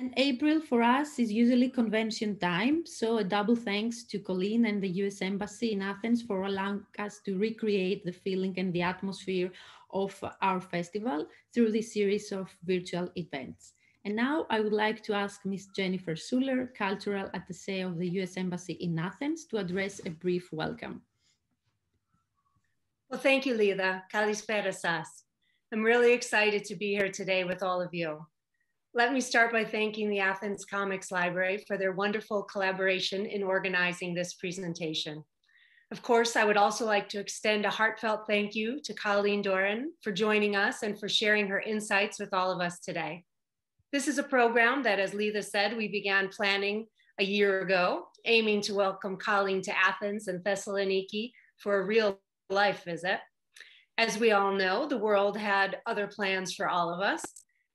And April for us is usually convention time. So a double thanks to Colleen and the US Embassy in Athens for allowing us to recreate the feeling and the atmosphere of our festival through this series of virtual events. And now I would like to ask Ms. Jennifer Suller, Cultural Attaché of the US Embassy in Athens, to address a brief welcome. Well, thank you, Lida. Kalispera. I'm really excited to be here today with all of you. Let me start by thanking the Athens Comics Library for their wonderful collaboration in organizing this presentation. Of course, I would also like to extend a heartfelt thank you to Colleen Doran for joining us and for sharing her insights with all of us today. This is a program that, as Letha said, we began planning a year ago, aiming to welcome Colleen to Athens and Thessaloniki for a real life visit. As we all know, the world had other plans for all of us,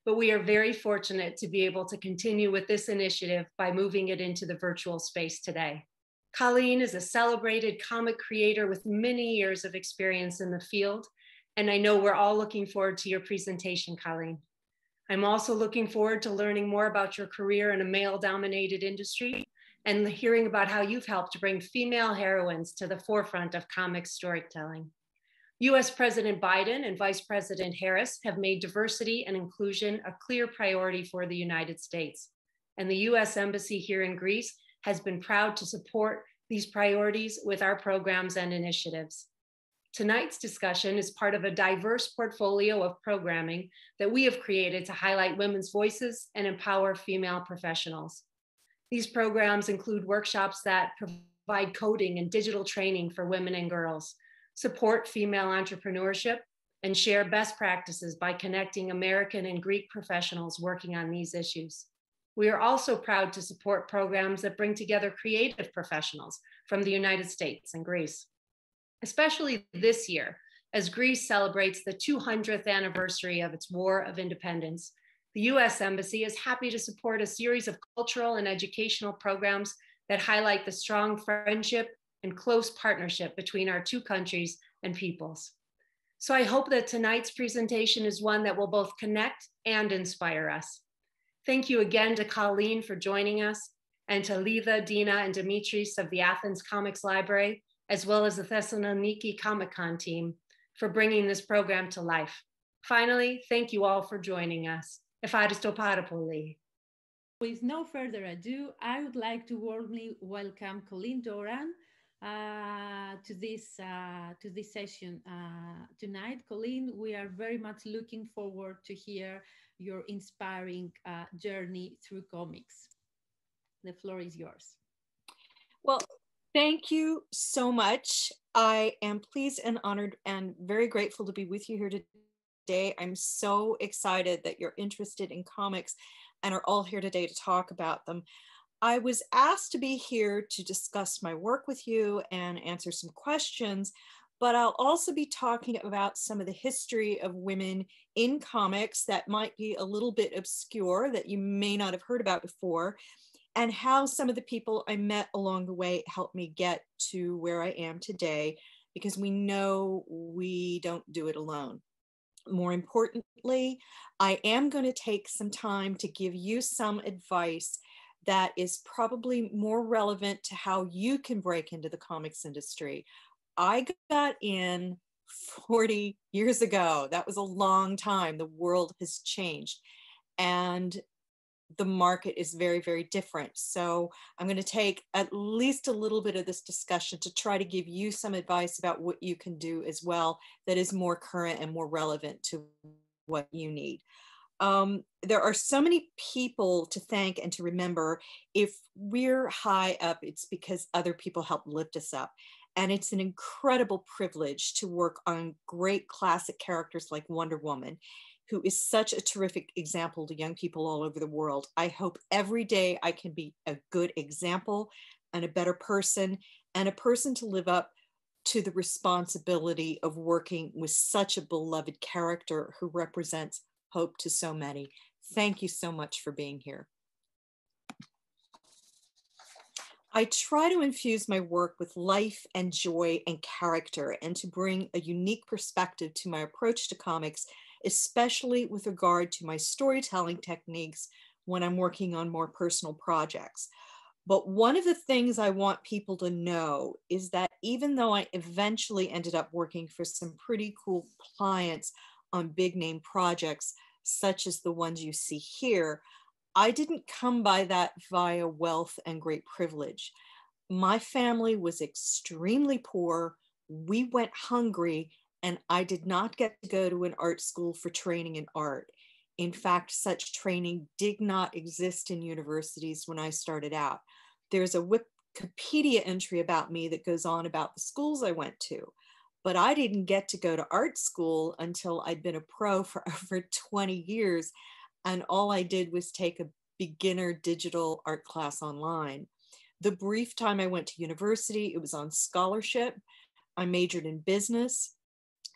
but we are very fortunate to be able to continue with this initiative by moving it into the virtual space today. Colleen is a celebrated comic creator with many years of experience in the field, and I know we're all looking forward to your presentation, Colleen. I'm also looking forward to learning more about your career in a male dominated industry and hearing about how you've helped to bring female heroines to the forefront of comic storytelling. US President Biden and Vice President Harris have made diversity and inclusion a clear priority for the United States. And the US Embassy here in Greece has been proud to support these priorities with our programs and initiatives. Tonight's discussion is part of a diverse portfolio of programming that we have created to highlight women's voices and empower female professionals. These programs include workshops that provide coding and digital training for women and girls, support female entrepreneurship, and share best practices by connecting American and Greek professionals working on these issues. We are also proud to support programs that bring together creative professionals from the United States and Greece especially this year, as Greece celebrates the 200th anniversary of its War of Independence. The US Embassy is happy to support a series of cultural and educational programs that highlight the strong friendship and close partnership between our two countries and peoples. So I hope that tonight's presentation is one that will both connect and inspire us. Thank you again to Colleen for joining us and to Letha, Dina, and Dimitris of the Athens Comics Library, as well as the Thessaloniki Comic Con team for bringing this program to life. Finally, thank you all for joining us. With no further ado, I would like to warmly welcome Colleen Doran, uh, to this uh, to this session uh, tonight. Colleen, we are very much looking forward to hear your inspiring uh, journey through comics. The floor is yours. Well, Thank you so much. I am pleased and honored and very grateful to be with you here today. I'm so excited that you're interested in comics and are all here today to talk about them. I was asked to be here to discuss my work with you and answer some questions, but I'll also be talking about some of the history of women in comics that might be a little bit obscure that you may not have heard about before and how some of the people I met along the way helped me get to where I am today, because we know we don't do it alone. More importantly, I am going to take some time to give you some advice that is probably more relevant to how you can break into the comics industry. I got in 40 years ago. That was a long time. The world has changed. And the market is very, very different. So I'm going to take at least a little bit of this discussion to try to give you some advice about what you can do as well that is more current and more relevant to what you need. Um, there are so many people to thank and to remember. If we're high up, it's because other people help lift us up. And it's an incredible privilege to work on great classic characters like Wonder Woman who is such a terrific example to young people all over the world. I hope every day I can be a good example and a better person and a person to live up to the responsibility of working with such a beloved character who represents hope to so many. Thank you so much for being here. I try to infuse my work with life and joy and character and to bring a unique perspective to my approach to comics especially with regard to my storytelling techniques, when I'm working on more personal projects. But one of the things I want people to know is that even though I eventually ended up working for some pretty cool clients on big name projects, such as the ones you see here, I didn't come by that via wealth and great privilege. My family was extremely poor. We went hungry, and I did not get to go to an art school for training in art. In fact, such training did not exist in universities when I started out. There's a Wikipedia entry about me that goes on about the schools I went to, but I didn't get to go to art school until I'd been a pro for over 20 years. And all I did was take a beginner digital art class online. The brief time I went to university, it was on scholarship. I majored in business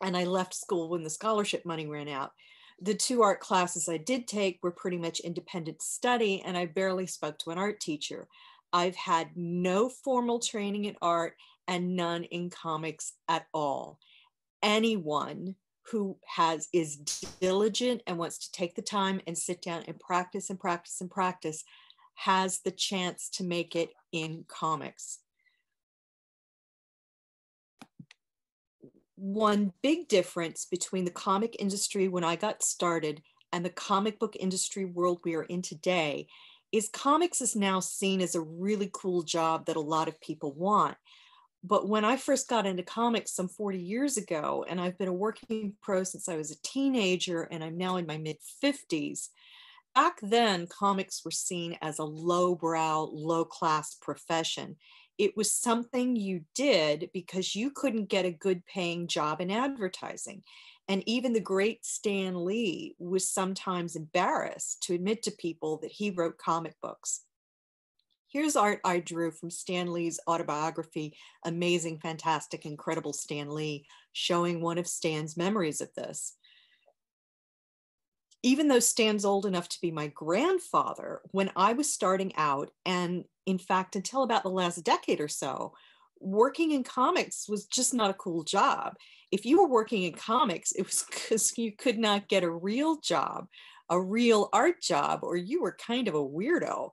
and I left school when the scholarship money ran out the two art classes I did take were pretty much independent study, and I barely spoke to an art teacher. I've had no formal training in art and none in comics at all. Anyone who has is diligent and wants to take the time and sit down and practice and practice and practice has the chance to make it in comics. one big difference between the comic industry when I got started and the comic book industry world we are in today is comics is now seen as a really cool job that a lot of people want. But when I first got into comics some 40 years ago, and I've been a working pro since I was a teenager and I'm now in my mid 50s, back then comics were seen as a lowbrow, low class profession it was something you did because you couldn't get a good paying job in advertising. And even the great Stan Lee was sometimes embarrassed to admit to people that he wrote comic books. Here's art I drew from Stan Lee's autobiography, Amazing, Fantastic, Incredible Stan Lee, showing one of Stan's memories of this. Even though Stan's old enough to be my grandfather, when I was starting out and in fact, until about the last decade or so, working in comics was just not a cool job. If you were working in comics, it was because you could not get a real job, a real art job, or you were kind of a weirdo.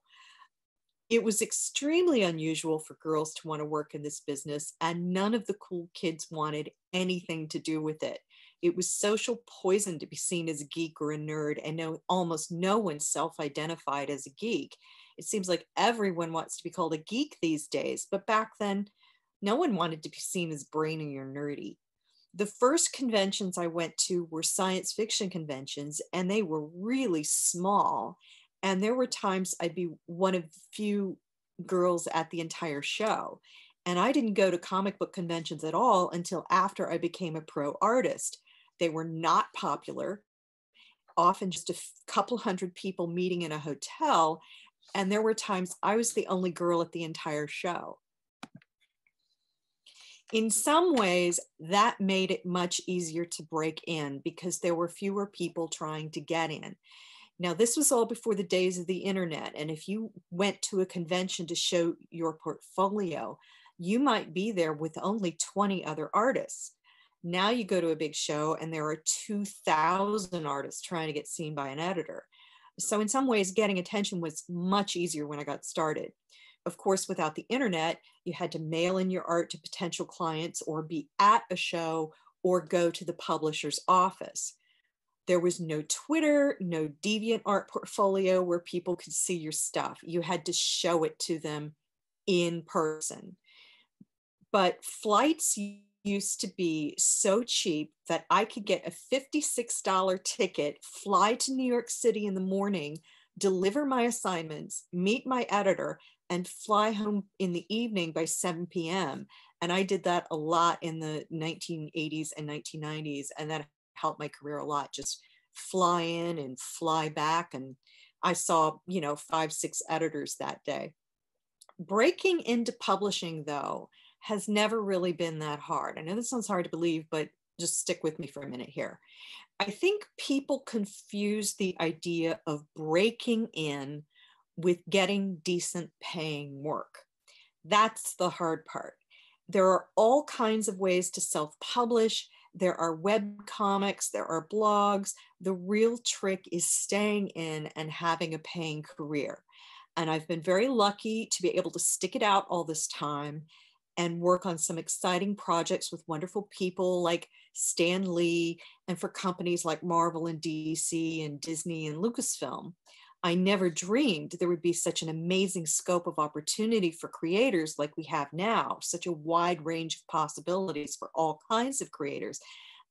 It was extremely unusual for girls to want to work in this business, and none of the cool kids wanted anything to do with it. It was social poison to be seen as a geek or a nerd, and no, almost no one self identified as a geek. It seems like everyone wants to be called a geek these days, but back then, no one wanted to be seen as brainy or nerdy. The first conventions I went to were science fiction conventions, and they were really small. And there were times I'd be one of few girls at the entire show. And I didn't go to comic book conventions at all until after I became a pro artist. They were not popular, often just a couple hundred people meeting in a hotel. And there were times I was the only girl at the entire show. In some ways, that made it much easier to break in because there were fewer people trying to get in. Now, this was all before the days of the internet. And if you went to a convention to show your portfolio, you might be there with only 20 other artists. Now you go to a big show and there are 2,000 artists trying to get seen by an editor. So, in some ways, getting attention was much easier when I got started. Of course, without the internet, you had to mail in your art to potential clients or be at a show or go to the publisher's office. There was no Twitter, no deviant art portfolio where people could see your stuff. You had to show it to them in person. But flights used to be so cheap that I could get a $56 ticket, fly to New York City in the morning, deliver my assignments, meet my editor, and fly home in the evening by 7 p.m. And I did that a lot in the 1980s and 1990s. And that helped my career a lot. Just fly in and fly back. And I saw, you know, five, six editors that day. Breaking into publishing, though, has never really been that hard. I know this sounds hard to believe, but just stick with me for a minute here. I think people confuse the idea of breaking in with getting decent paying work. That's the hard part. There are all kinds of ways to self publish. There are web comics, there are blogs. The real trick is staying in and having a paying career. And I've been very lucky to be able to stick it out all this time and work on some exciting projects with wonderful people like Stan Lee and for companies like Marvel and DC and Disney and Lucasfilm. I never dreamed there would be such an amazing scope of opportunity for creators like we have now, such a wide range of possibilities for all kinds of creators.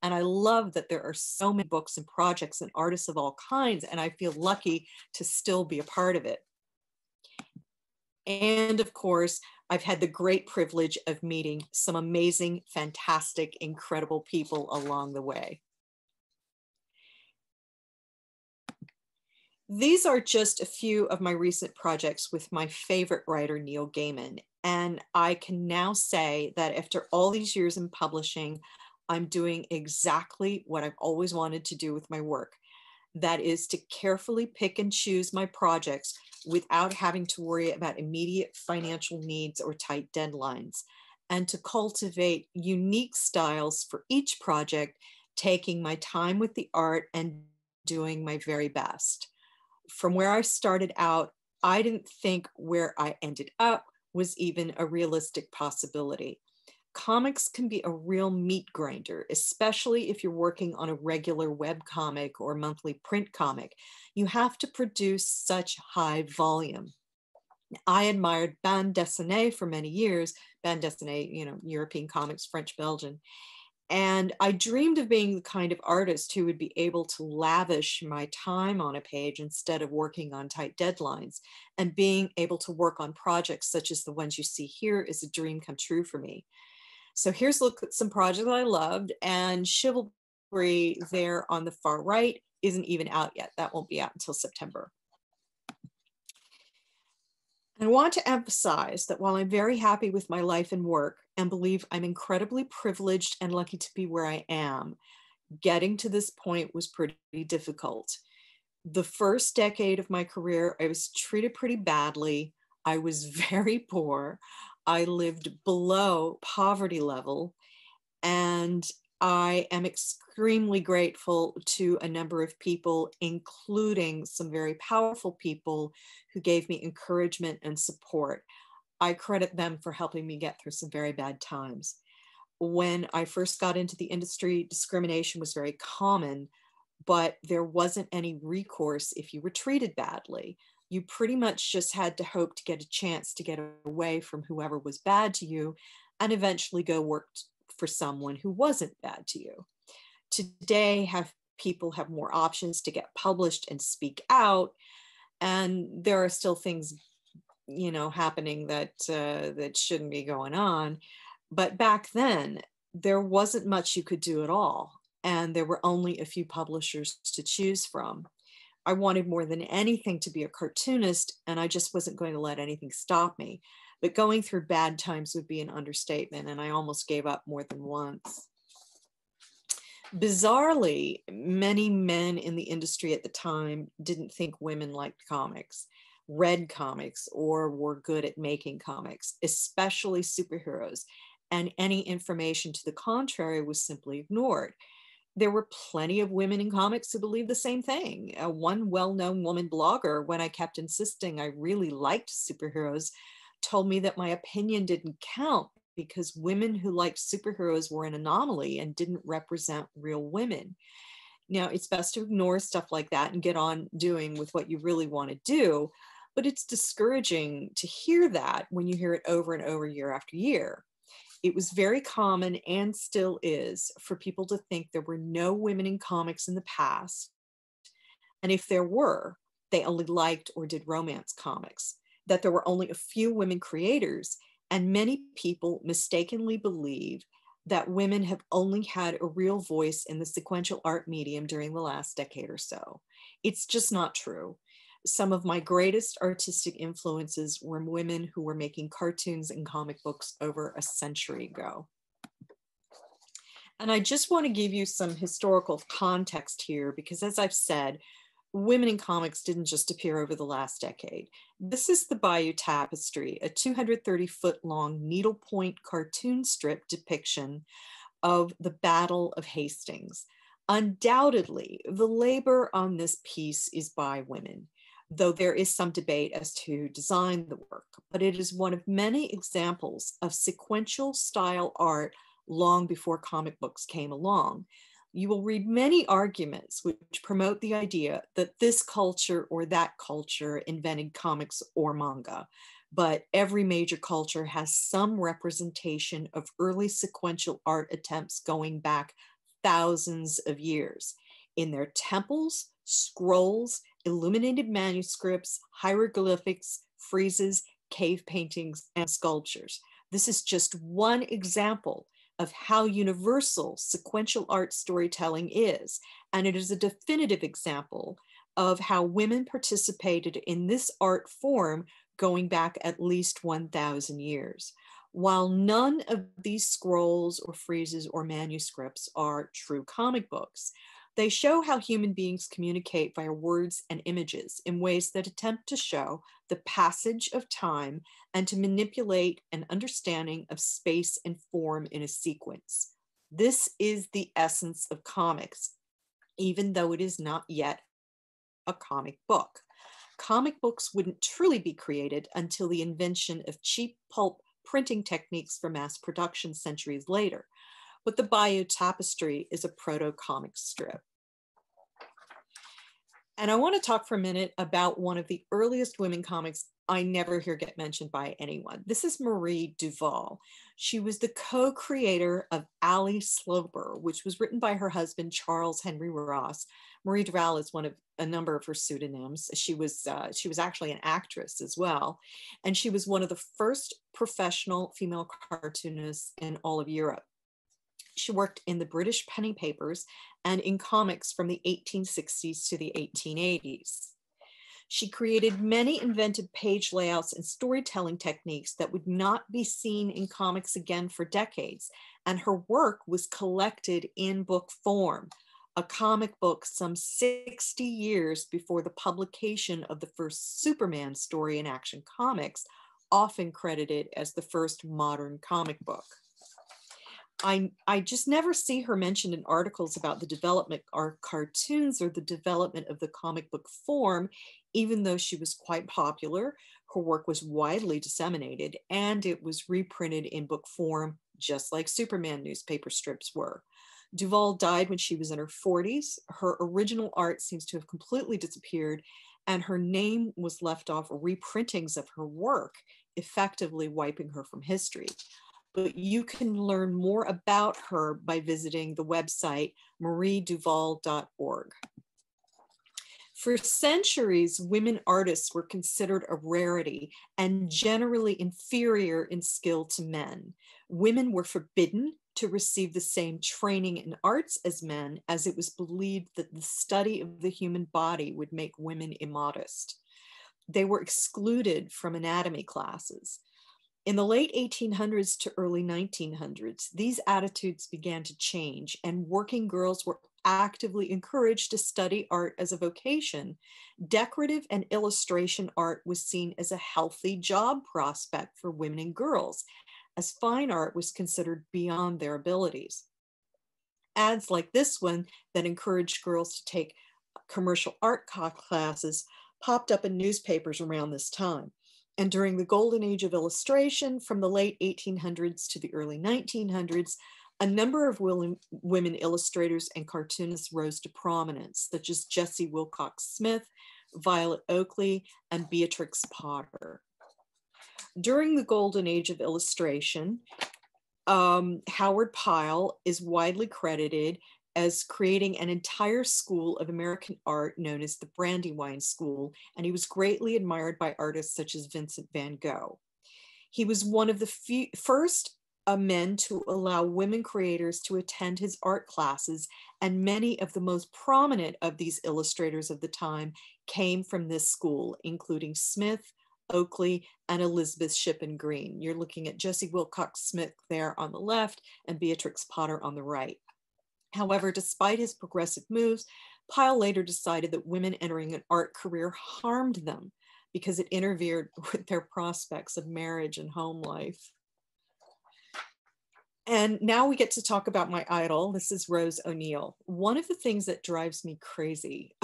And I love that there are so many books and projects and artists of all kinds, and I feel lucky to still be a part of it. And of course, I've had the great privilege of meeting some amazing, fantastic, incredible people along the way. These are just a few of my recent projects with my favorite writer, Neil Gaiman. And I can now say that after all these years in publishing, I'm doing exactly what I've always wanted to do with my work. That is to carefully pick and choose my projects without having to worry about immediate financial needs or tight deadlines, and to cultivate unique styles for each project, taking my time with the art and doing my very best from where I started out, I didn't think where I ended up was even a realistic possibility. Comics can be a real meat grinder, especially if you're working on a regular web comic or monthly print comic. You have to produce such high volume. I admired bande dessinée for many years, bande dessinée, you know, European comics, French, Belgian. And I dreamed of being the kind of artist who would be able to lavish my time on a page instead of working on tight deadlines. And being able to work on projects such as the ones you see here is a dream come true for me. So here's look at some projects I loved, and Chivalry there on the far right isn't even out yet. That won't be out until September. I want to emphasize that while I'm very happy with my life and work and believe I'm incredibly privileged and lucky to be where I am, getting to this point was pretty difficult. The first decade of my career, I was treated pretty badly. I was very poor. I lived below poverty level. And I am extremely grateful to a number of people, including some very powerful people who gave me encouragement and support. I credit them for helping me get through some very bad times. When I first got into the industry, discrimination was very common, but there wasn't any recourse if you were treated badly. You pretty much just had to hope to get a chance to get away from whoever was bad to you and eventually go work for someone who wasn't bad to you. Today, have people have more options to get published and speak out, and there are still things, you know, happening that uh, that shouldn't be going on. But back then, there wasn't much you could do at all, and there were only a few publishers to choose from. I wanted more than anything to be a cartoonist, and I just wasn't going to let anything stop me but going through bad times would be an understatement, and I almost gave up more than once. Bizarrely, many men in the industry at the time didn't think women liked comics, read comics, or were good at making comics, especially superheroes, and any information to the contrary was simply ignored there were plenty of women in comics who believed the same thing. Uh, one well known woman blogger, when I kept insisting I really liked superheroes, told me that my opinion didn't count because women who liked superheroes were an anomaly and didn't represent real women. Now, it's best to ignore stuff like that and get on doing with what you really want to do. But it's discouraging to hear that when you hear it over and over year after year. It was very common and still is for people to think there were no women in comics in the past. And if there were, they only liked or did romance comics that there were only a few women creators, and many people mistakenly believe that women have only had a real voice in the sequential art medium during the last decade or so. It's just not true. Some of my greatest artistic influences were women who were making cartoons and comic books over a century ago. And I just want to give you some historical context here because, as I've said, women in comics didn't just appear over the last decade. This is the Bayeux Tapestry, a 230 foot long needlepoint cartoon strip depiction of the Battle of Hastings. Undoubtedly, the labor on this piece is by women, though there is some debate as to design the work, but it is one of many examples of sequential style art long before comic books came along. You will read many arguments which promote the idea that this culture or that culture invented comics or manga, but every major culture has some representation of early sequential art attempts going back thousands of years. In their temples, scrolls, illuminated manuscripts, hieroglyphics, friezes, cave paintings, and sculptures. This is just one example of how universal sequential art storytelling is, and it is a definitive example of how women participated in this art form going back at least 1,000 years. While none of these scrolls or friezes or manuscripts are true comic books, they show how human beings communicate via words and images in ways that attempt to show the passage of time and to manipulate an understanding of space and form in a sequence. This is the essence of comics, even though it is not yet a comic book comic books wouldn't truly be created until the invention of cheap pulp printing techniques for mass production centuries later. But the Bayeux Tapestry is a proto comic strip. And I want to talk for a minute about one of the earliest women comics I never hear get mentioned by anyone. This is Marie Duval. She was the co creator of Ally Sloper, which was written by her husband, Charles Henry Ross. Marie Duval is one of a number of her pseudonyms. She was, uh, she was actually an actress as well. And she was one of the first professional female cartoonists in all of Europe. She worked in the British penny papers and in comics from the 1860s to the 1880s. She created many inventive page layouts and storytelling techniques that would not be seen in comics again for decades, and her work was collected in book form, a comic book some 60 years before the publication of the first Superman story in Action Comics, often credited as the first modern comic book. I, I just never see her mentioned in articles about the development of cartoons or the development of the comic book form, even though she was quite popular. Her work was widely disseminated and it was reprinted in book form, just like Superman newspaper strips were. Duval died when she was in her 40s. Her original art seems to have completely disappeared, and her name was left off reprintings of her work, effectively wiping her from history but you can learn more about her by visiting the website marieduval.org. For centuries, women artists were considered a rarity and generally inferior in skill to men. Women were forbidden to receive the same training in arts as men, as it was believed that the study of the human body would make women immodest. They were excluded from anatomy classes. In the late 1800s to early 1900s, these attitudes began to change, and working girls were actively encouraged to study art as a vocation. Decorative and illustration art was seen as a healthy job prospect for women and girls, as fine art was considered beyond their abilities. Ads like this one that encouraged girls to take commercial art classes popped up in newspapers around this time. And during the golden age of illustration from the late 1800s to the early 1900s, a number of women illustrators and cartoonists rose to prominence, such as Jessie Willcox Smith, Violet Oakley, and Beatrix Potter. During the golden age of illustration, um, Howard Pyle is widely credited as creating an entire school of American art known as the Brandywine School, and he was greatly admired by artists such as Vincent van Gogh. He was one of the few, first uh, men to allow women creators to attend his art classes, and many of the most prominent of these illustrators of the time came from this school, including Smith, Oakley, and Elizabeth Shippen Green. You're looking at Jessie Willcox Smith there on the left and Beatrix Potter on the right. However, despite his progressive moves, Pyle later decided that women entering an art career harmed them because it interfered with their prospects of marriage and home life. And now we get to talk about my idol. This is Rose O'Neill. One of the things that drives me crazy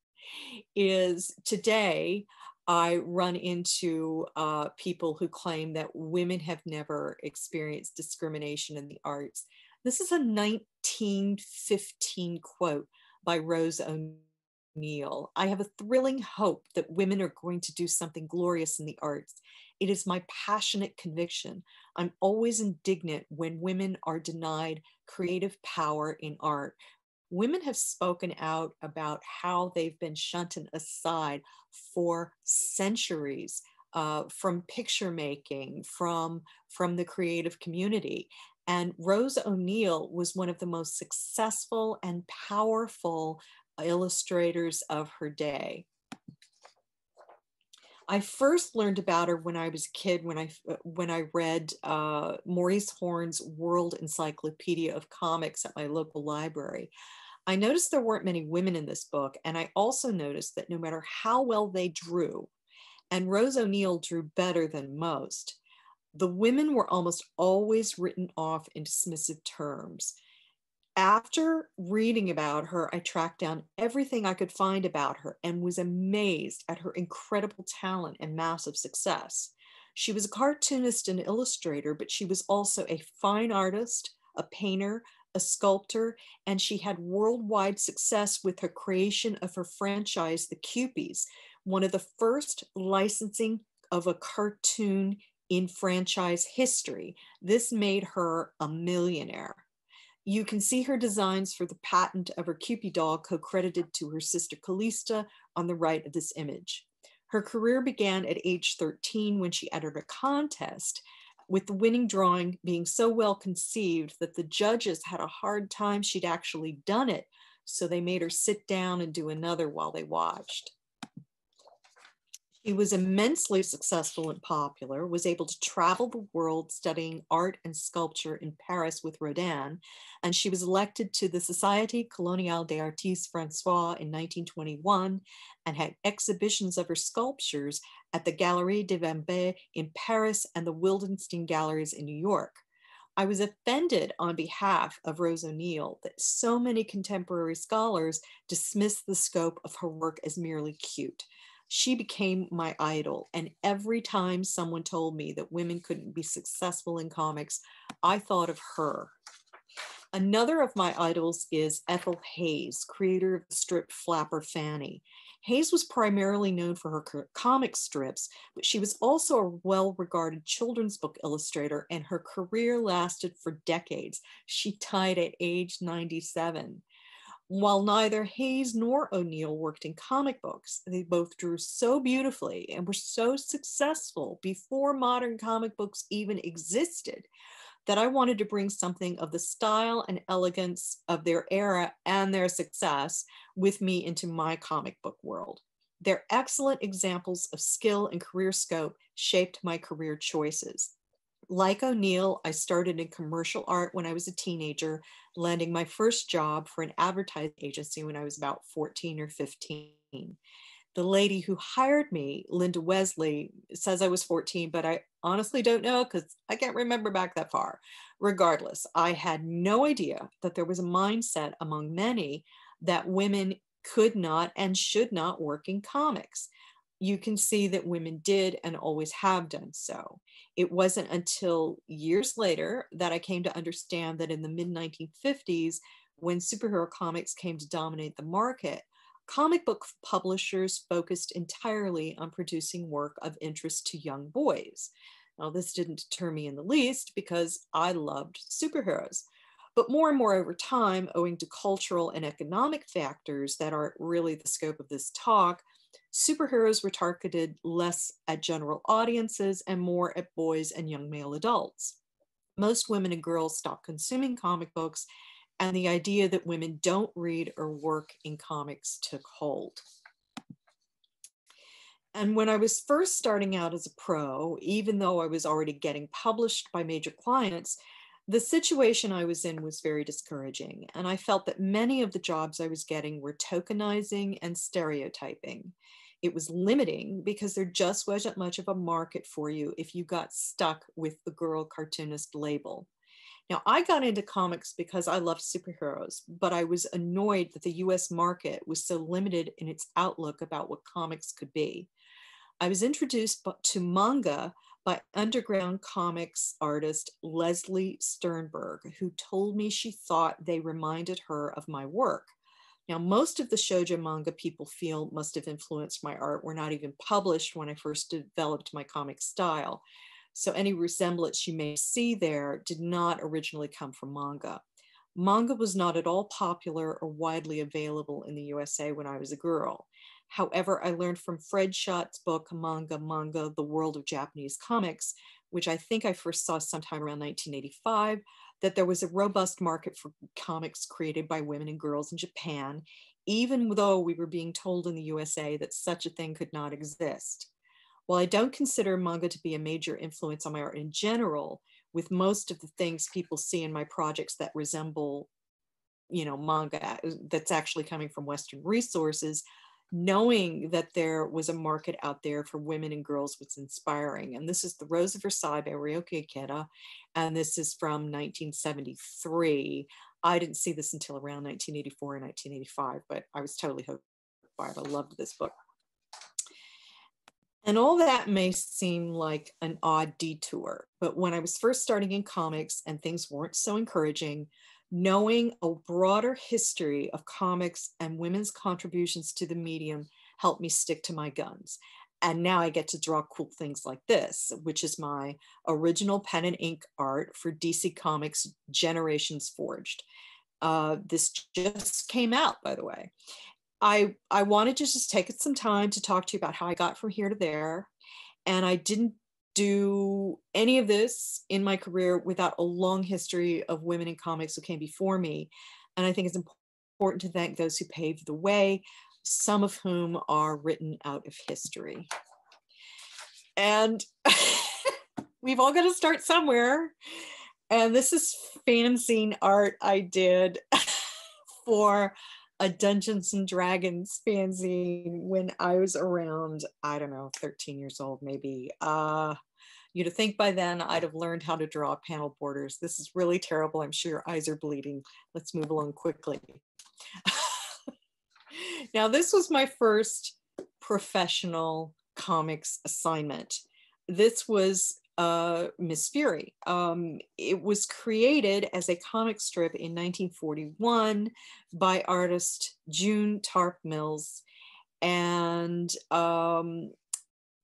is today I run into uh, people who claim that women have never experienced discrimination in the arts. This is a 1915 quote by Rose O'Neill. I have a thrilling hope that women are going to do something glorious in the arts. It is my passionate conviction. I'm always indignant when women are denied creative power in art. Women have spoken out about how they've been shunted aside for centuries uh, from picture making, from, from the creative community. And Rose O'Neill was one of the most successful and powerful illustrators of her day. I first learned about her when I was a kid, when I uh, when I read uh, Maurice Horn's World Encyclopedia of Comics at my local library. I noticed there weren't many women in this book, and I also noticed that no matter how well they drew, and Rose O'Neill drew better than most, the women were almost always written off in dismissive terms. After reading about her, I tracked down everything I could find about her and was amazed at her incredible talent and massive success. She was a cartoonist and illustrator, but she was also a fine artist, a painter, a sculptor, and she had worldwide success with her creation of her franchise, The Kewpies, one of the first licensing of a cartoon in franchise history. This made her a millionaire. You can see her designs for the patent of her Kewpie doll co-credited to her sister Callista on the right of this image. Her career began at age 13 when she entered a contest with the winning drawing being so well conceived that the judges had a hard time she'd actually done it. So they made her sit down and do another while they watched. He was immensely successful and popular, was able to travel the world studying art and sculpture in Paris with Rodin, and she was elected to the Société Coloniale des Artistes Français in 1921 and had exhibitions of her sculptures at the Galerie Devambez in Paris and the Wildenstein Galleries in New York. I was offended on behalf of Rose O'Neill that so many contemporary scholars dismiss the scope of her work as merely cute she became my idol. And every time someone told me that women couldn't be successful in comics, I thought of her. Another of my idols is Ethel Hays, creator of the strip Flapper Fanny. Hays was primarily known for her comic strips, but she was also a well regarded children's book illustrator, and her career lasted for decades. She died at age 97. While neither Hays nor O'Neill worked in comic books, they both drew so beautifully and were so successful before modern comic books even existed that I wanted to bring something of the style and elegance of their era and their success with me into my comic book world. Their excellent examples of skill and career scope shaped my career choices. Like O'Neill, I started in commercial art when I was a teenager, landing my first job for an advertising agency when I was about 14 or 15. The lady who hired me, Linda Wesley, says I was 14, but I honestly don't know because I can't remember back that far. Regardless, I had no idea that there was a mindset among many that women could not and should not work in comics you can see that women did and always have done so. It wasn't until years later that I came to understand that in the mid 1950s, when superhero comics came to dominate the market, comic book publishers focused entirely on producing work of interest to young boys. Now, this didn't deter me in the least because I loved superheroes. But more and more over time, owing to cultural and economic factors that aren't really the scope of this talk, superheroes were targeted less at general audiences and more at boys and young male adults. Most women and girls stopped consuming comic books, and the idea that women don't read or work in comics took hold. And when I was first starting out as a pro, even though I was already getting published by major clients, the situation I was in was very discouraging. And I felt that many of the jobs I was getting were tokenizing and stereotyping. It was limiting because there just wasn't much of a market for you if you got stuck with the girl cartoonist label. Now, I got into comics because I loved superheroes, but I was annoyed that the US market was so limited in its outlook about what comics could be. I was introduced to manga by underground comics artist Leslie Sternbergh, who told me she thought they reminded her of my work. Now, most of the shoujo manga people feel must have influenced my art were not even published when I first developed my comic style. So any resemblance you may see there did not originally come from manga. Manga was not at all popular or widely available in the USA when I was a girl. However, I learned from Fred Schodt's book, Manga Manga, The World of Japanese Comics, which I think I first saw sometime around 1985, that there was a robust market for comics created by women and girls in Japan, even though we were being told in the USA that such a thing could not exist. While I don't consider manga to be a major influence on my art in general, with most of the things people see in my projects that resemble, you know, manga uh, that's actually coming from Western resources, knowing that there was a market out there for women and girls was inspiring. And this is The Rose of Versailles by Riyoko Ikeda, and this is from 1973. I didn't see this until around 1984 and 1985, but I was totally hooked by it. I loved this book. And all that may seem like an odd detour, but when I was first starting in comics and things weren't so encouraging, knowing a broader history of comics and women's contributions to the medium helped me stick to my guns. And now I get to draw cool things like this, which is my original pen and ink art for DC Comics Generations Forged. Uh, this just came out, by the way. I I wanted to just take some time to talk to you about how I got from here to there, and I didn't do any of this in my career without a long history of women in comics who came before me, and I think it's important to thank those who paved the way, some of whom are written out of history. And we've all got to start somewhere. And this is fanzine art I did for a Dungeons and Dragons fanzine when I was around, I don't know, 13 years old, maybe. Uh, you'd think by then I'd have learned how to draw panel borders. This is really terrible. I'm sure your eyes are bleeding. Let's move along quickly. now, this was my first professional comics assignment. This was uh, Miss Fury. Um, it was created as a comic strip in 1941 by artist June Tarpé Mills and um,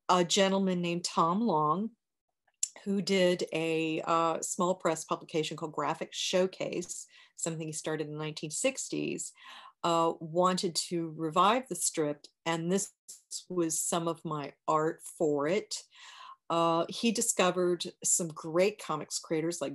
a gentleman named Tom Long, who did a uh, small press publication called Graphic Showcase, something he started in the 1960s. Uh, wanted to revive the strip, and this was some of my art for it. Uh, he discovered some great comics creators like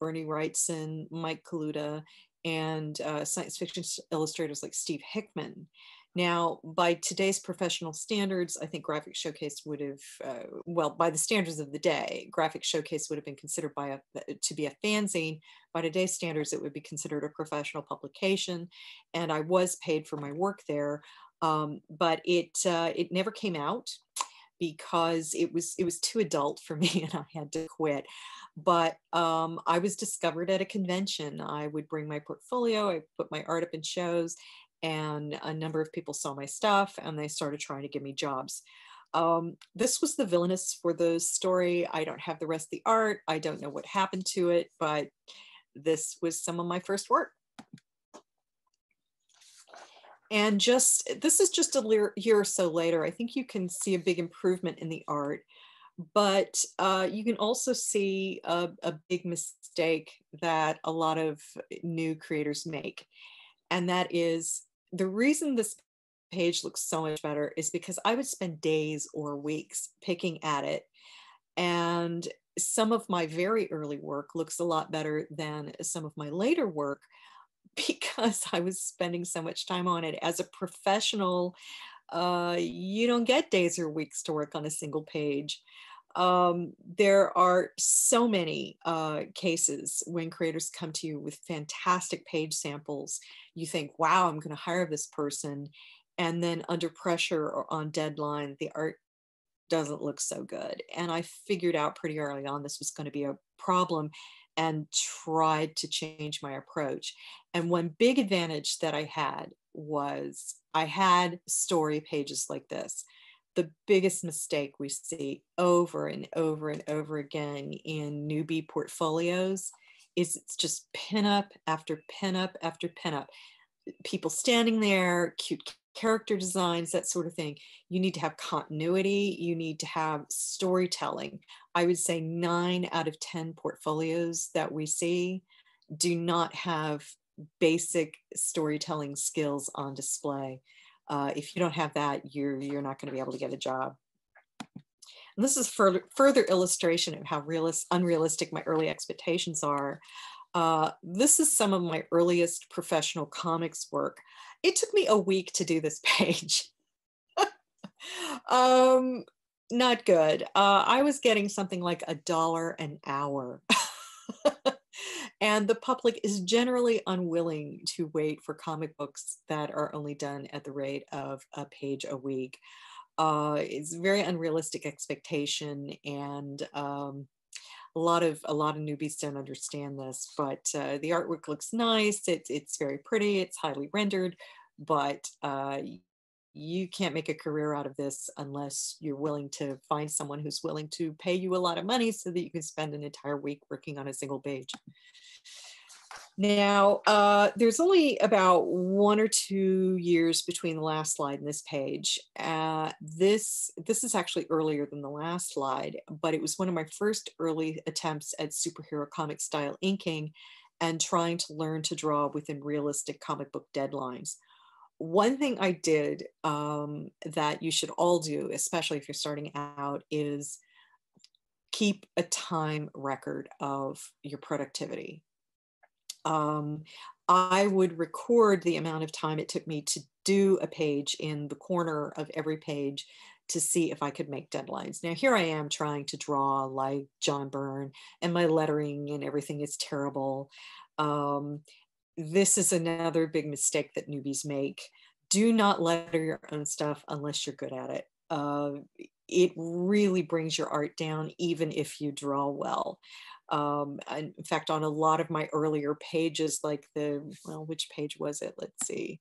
Bernie Wrightson, Mike Kaluta, and uh, science fiction illustrators like Steve Hickman. Now, by today's professional standards, I think Graphic Showcase would have, uh, well, by the standards of the day, Graphic Showcase would have been considered by a, uh, to be a fanzine. By today's standards, it would be considered a professional publication, and I was paid for my work there. Um, but it uh, it never came out because it was it was too adult for me and I had to quit. But um, I was discovered at a convention. I would bring my portfolio, I put my art up in shows, and a number of people saw my stuff and they started trying to give me jobs. Um, this was the villainous for the story. I don't have the rest of the art. I don't know what happened to it, but this was some of my first work and just this is just a year or so later i think you can see a big improvement in the art but uh, you can also see a, a, big mistake that a lot of new creators make and that is the reason this page looks so much better is because i would spend days or weeks picking at it and some of my very early work looks a lot better than some of my later work because I was spending so much time on it. As a professional, uh, you don't get days or weeks to work on a single page. Um, there are so many uh, cases when creators come to you with fantastic page samples. You think, wow, I'm going to hire this person. And then under pressure or on deadline, the art doesn't look so good. And I figured out pretty early on this was going to be a problem and tried to change my approach. And one big advantage that I had was I had story pages like this. The biggest mistake we see over and over and over again in newbie portfolios is it's just pinup after pinup after pinup. People standing there, cute character designs, that sort of thing. You need to have continuity, you need to have storytelling. I would say nine out of 10 portfolios that we see do not have basic storytelling skills on display. Uh, if you don't have that, you're, you're not going to be able to get a job. And this is further, further illustration of how realist, unrealistic my early expectations are. Uh, this is some of my earliest professional comics work. It took me a week to do this page. um, not good. Uh, I was getting something like a dollar an hour. and the public is generally unwilling to wait for comic books that are only done at the rate of a page a week. Uh, it's very unrealistic expectation, and um, a lot of a lot of newbies don't understand this. But uh, the artwork looks nice. It's it's very pretty. It's highly rendered, but uh, you can't make a career out of this unless you're willing to find someone who's willing to pay you a lot of money so that you can spend an entire week working on a single page. Now, uh, there's only about one or two years between the last slide and this page. Uh, this, this is actually earlier than the last slide, but it was one of my first early attempts at superhero comic style inking and trying to learn to draw within realistic comic book deadlines one thing I did um, that you should all do, especially if you're starting out, is keep a time record of your productivity. Um, I would record the amount of time it took me to do a page in the corner of every page to see if I could make deadlines. Now, here I am trying to draw like John Byrne, and my lettering and everything is terrible. Um, this is another big mistake that newbies make. Do not letter your own stuff unless you're good at it. Uh, it really brings your art down, even if you draw well. Um, in fact, on a lot of my earlier pages, like the, well, which page was it? Let's see.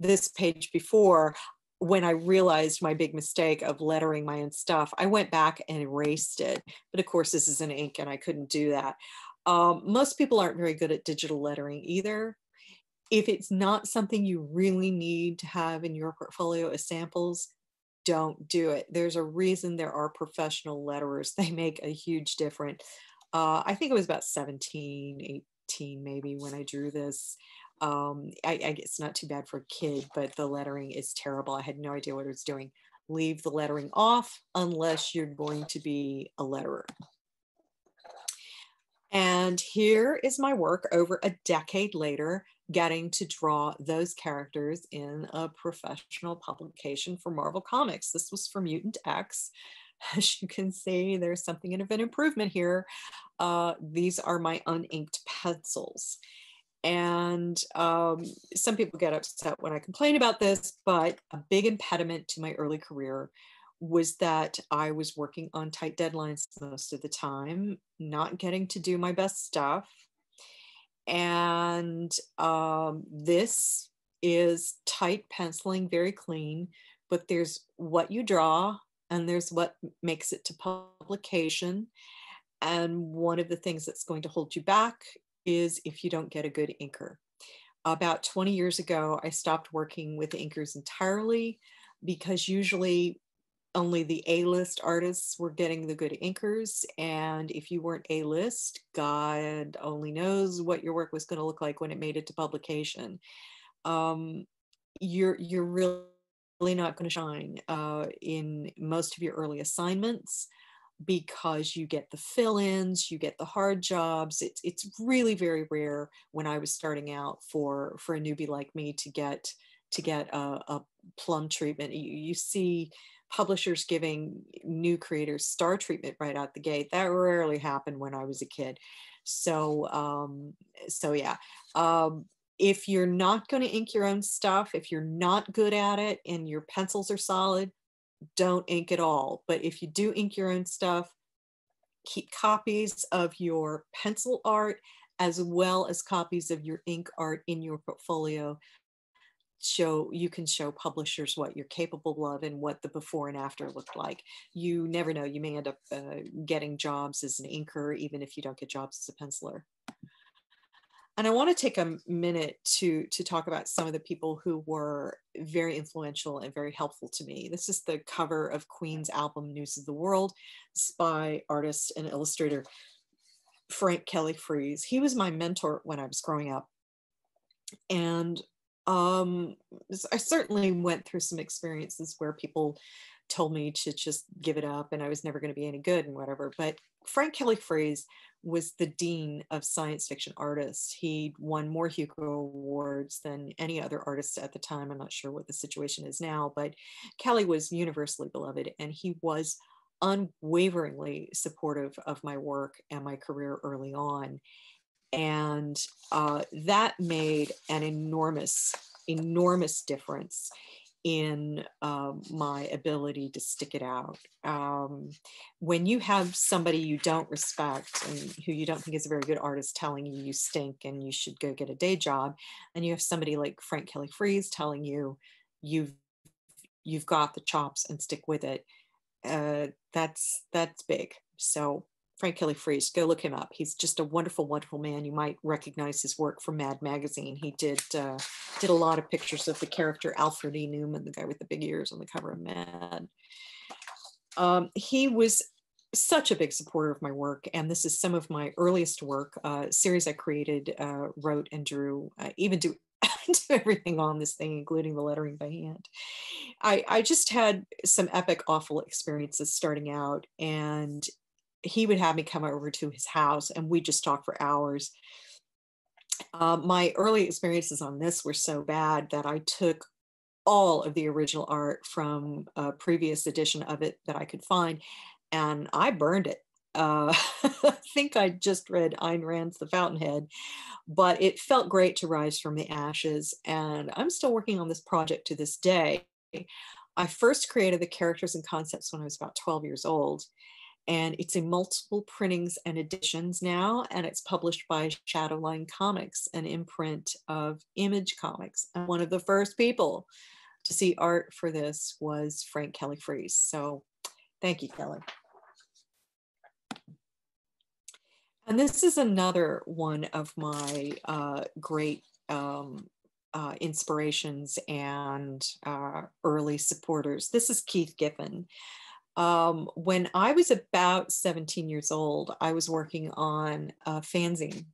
This page before, when I realized my big mistake of lettering my own stuff, I went back and erased it. But of course, this is an ink and I couldn't do that. Um, most people aren't very good at digital lettering either. If it's not something you really need to have in your portfolio as samples, don't do it. There's a reason there are professional letterers. They make a huge difference. Uh, I think it was about 17, 18 maybe when I drew this. Um, I, I it's not too bad for a kid, but the lettering is terrible. I had no idea what it was doing. Leave the lettering off unless you're going to be a letterer. And here is my work over a decade later, getting to draw those characters in a professional publication for Marvel Comics. This was for Mutant X. As you can see, there's something of an improvement here. Uh, these are my uninked pencils. And um, some people get upset when I complain about this, but a big impediment to my early career was that I was working on tight deadlines most of the time, not getting to do my best stuff. And um, this is tight penciling, very clean, but there's what you draw and there's what makes it to publication. And one of the things that's going to hold you back is if you don't get a good inker. About 20 years ago, I stopped working with inkers entirely because usually only the A-list artists were getting the good inkers. And if you weren't A-list, God only knows what your work was going to look like when it made it to publication. Um, you're you're really not going to shine uh, in most of your early assignments because you get the fill-ins, you get the hard jobs. It's it's really very rare when I was starting out for for a newbie like me to get to get a, a plum treatment. You, you see publishers giving new creators star treatment right out the gate. That rarely happened when I was a kid. So, um, so yeah. Um, if you're not going to ink your own stuff, if you're not good at it and your pencils are solid, don't ink at all. But if you do ink your own stuff, keep copies of your pencil art as well as copies of your ink art in your portfolio. Show you can show publishers what you're capable of and what the before and after looked like. You never know you may end up uh, getting jobs as an inker even if you don't get jobs as a penciler and i want to take a minute to to talk about some of the people who were very influential and very helpful to me this is the cover of queen's album news of the world by artist and illustrator frank kelly freas he was my mentor when i was growing up and um, I certainly went through some experiences where people told me to just give it up and I was never going to be any good and whatever. But Frank Kelly Freas was the dean of science fiction artists. He won more Hugo Awards than any other artist at the time. I'm not sure what the situation is now, but Kelly was universally beloved and he was unwaveringly supportive of my work and my career early on. And uh, that made an enormous, enormous difference in um, my ability to stick it out. Um, when you have somebody you don't respect and who you don't think is a very good artist telling you you stink and you should go get a day job, and you have somebody like Frank Kelly Freas telling you you've you've got the chops and stick with it, uh, that's that's big. So Frank Kelly Freas. Go look him up. He's just a wonderful, wonderful man. You might recognize his work from Mad Magazine. He did uh, did a lot of pictures of the character Alfred E. Neuman, the guy with the big ears on the cover of Mad. Um, he was such a big supporter of my work, and this is some of my earliest work. Uh, series I created, uh, wrote, and drew. even do do everything on this thing, including the lettering by hand. I, I just had some epic, awful experiences starting out, and he would have me come over to his house and we just talk for hours. Uh, my early experiences on this were so bad that I took all of the original art from a previous edition of it that I could find and I burned it. Uh, I think I just read Ayn Rand's The Fountainhead, but it felt great to rise from the ashes. And I'm still working on this project to this day. I first created the characters and concepts when I was about 12 years old and it's in multiple printings and editions now and it's published by shadowline comics an imprint of image comics. And one of the first people to see art for this was frank kelly freas so thank you kelly. And this is another one of my uh, great um, uh, inspirations and uh, early supporters. This is Keith Giffen um, when I was about 17 years old, I was working on a fanzine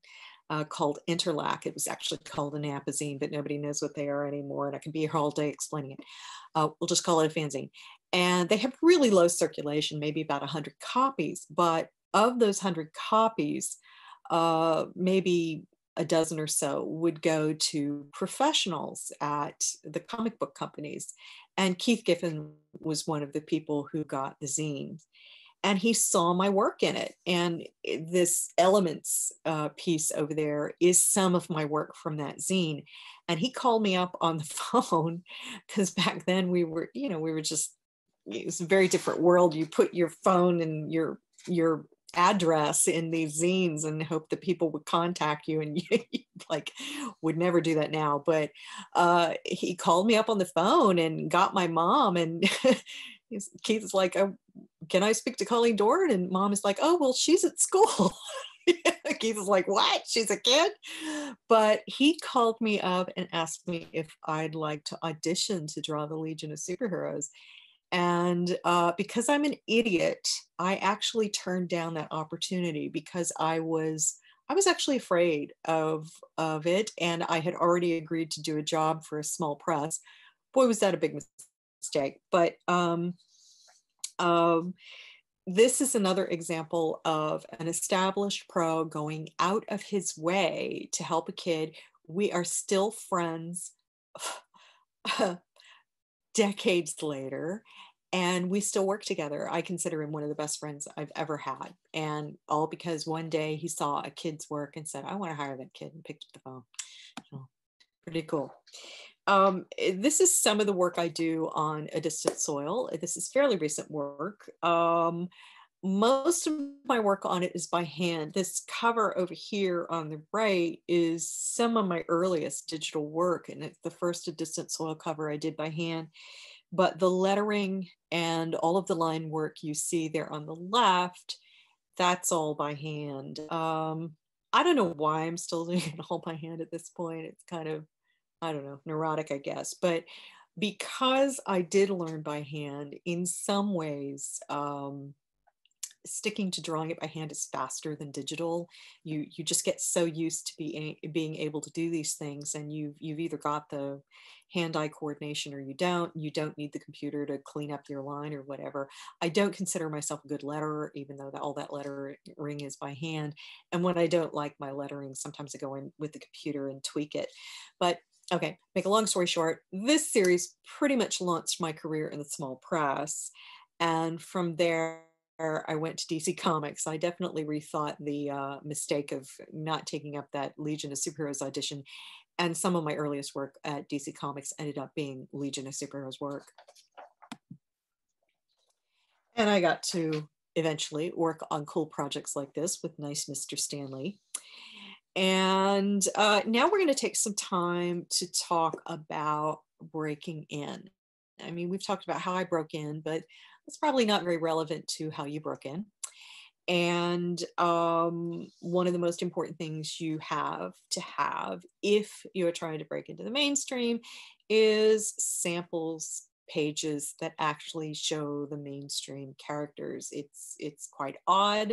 uh, called Interlac. It was actually called an apazine, but nobody knows what they are anymore. And I can be here all day explaining it. Uh, we'll just call it a fanzine. And they have really low circulation, maybe about 100 copies. But of those 100 copies, uh, maybe a dozen or so would go to professionals at the comic book companies. And Keith Giffen was one of the people who got the zine. And he saw my work in it. And this elements uh, piece over there is some of my work from that zine. And he called me up on the phone because back then we were, you know, we were just, it was a very different world. You put your phone and your your address in these zines and hope that people would contact you and you like would never do that now but uh, he called me up on the phone and got my mom and keith's like oh, can i speak to colleen doran? And mom is like oh well she's at school. Keith is like what? She's a kid? But he called me up and asked me if i'd like to audition to draw the legion of superheroes and uh, because I'm an idiot, I actually turned down that opportunity because I was I was actually afraid of of it, and I had already agreed to do a job for a small press. Boy, was that a big mistake! But um, um, this is another example of an established pro going out of his way to help a kid. We are still friends decades later and we still work together. I consider him one of the best friends I've ever had. And all because one day he saw a kid's work and said, I want to hire that kid and picked up the phone. So, pretty cool. Um, eh, this is some of the work I do on A Distant Soil. This is fairly recent work. Um, most of my work on it is by hand. This cover over here on the right is some of my earliest digital work, and it's the first A Distant Soil cover I did by hand. But the lettering and all of the line work you see there on the left, that's all by hand. Um, I don't know why I'm still doing it all by hand at this point. It's kind of, I don't know, neurotic, I guess. But because I did learn by hand, in some ways, um, sticking to drawing it by hand is faster than digital. You you just get so used to being being able to do these things, and you've you've either got the hand-eye coordination or you don't. You don't need the computer to clean up your line or whatever. I don't consider myself a good letterer, even though all that lettering is by hand. And when I don't like my lettering, sometimes I go in with the computer and tweak it. But okay, make a long story short, this series pretty much launched my career in the small press. And from there, I went to DC Comics, I definitely rethought the uh, mistake of not taking up that Legion of Superheroes audition. And some of my earliest work at DC Comics ended up being Legion of Superheroes work. And I got to eventually work on cool projects like this with nice Mr. Stan Lee. And uh, now we're going to take some time to talk about breaking in. I mean, we've talked about how I broke in, but it's probably not very relevant to how you broke in. And um, one of the most important things you have to have if you're trying to break into the mainstream is samples pages that actually show the mainstream characters. It's it's quite odd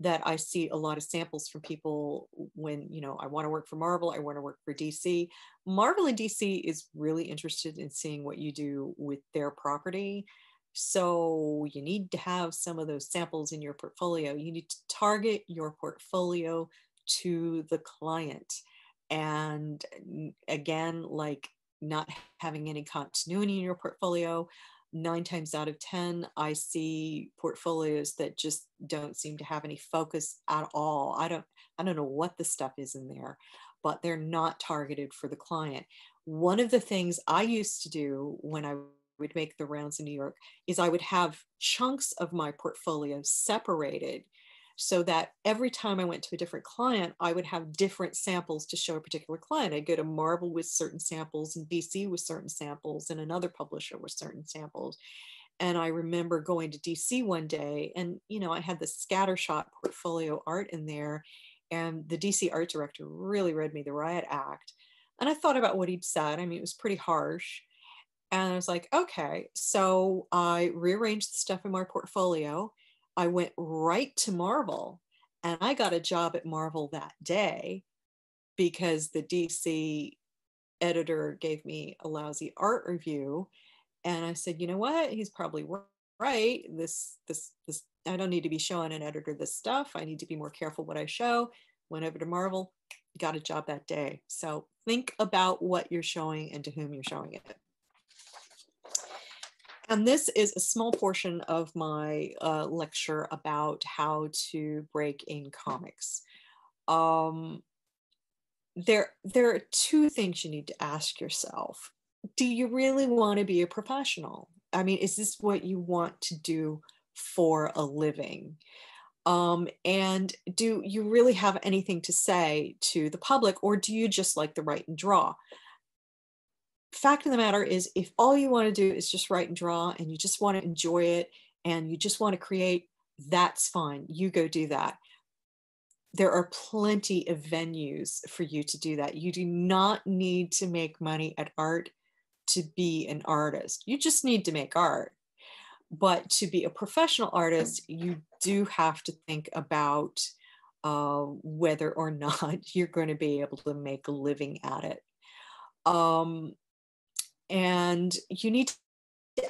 that I see a lot of samples from people when, you know, I want to work for Marvel, I want to work for DC. Marvel and DC is really interested in seeing what you do with their property. So you need to have some of those samples in your portfolio. You need to target your portfolio to the client. And again, like not having any continuity in your portfolio, nine times out of 10, I see portfolios that just don't seem to have any focus at all. I don't, I don't know what the stuff is in there, but they're not targeted for the client. One of the things I used to do when I would make the rounds in New York is I would have chunks of my portfolio separated so that every time I went to a different client, I would have different samples to show a particular client. I'd go to Marvel with certain samples and DC with certain samples and another publisher with certain samples. And I remember going to DC one day and, you know, I had the scattershot portfolio art in there and the DC art director really read me the riot act. And I thought about what he'd said. I mean, it was pretty harsh. And I was like, okay. So I rearranged the stuff in my portfolio. I went right to Marvel and I got a job at Marvel that day because the DC editor gave me a lousy art review. And I said, you know what? He's probably right. This, this, this, I don't need to be showing an editor this stuff. I need to be more careful what I show. Went over to Marvel, got a job that day. So think about what you're showing and to whom you're showing it. And this is a small portion of my uh, lecture about how to break in comics. Um, there, there are two things you need to ask yourself. Do you really want to be a professional? I mean, is this what you want to do for a living? Um, and do you really have anything to say to the public, or do you just like to write and draw? Fact of the matter is if all you want to do is just write and draw and you just want to enjoy it and you just want to create that's fine you go do that. There are plenty of venues for you to do that. You do not need to make money at art to be an artist. You just need to make art. But to be a professional artist you do have to think about uh, whether or not you're going to be able to make a living at it. Um, and you need to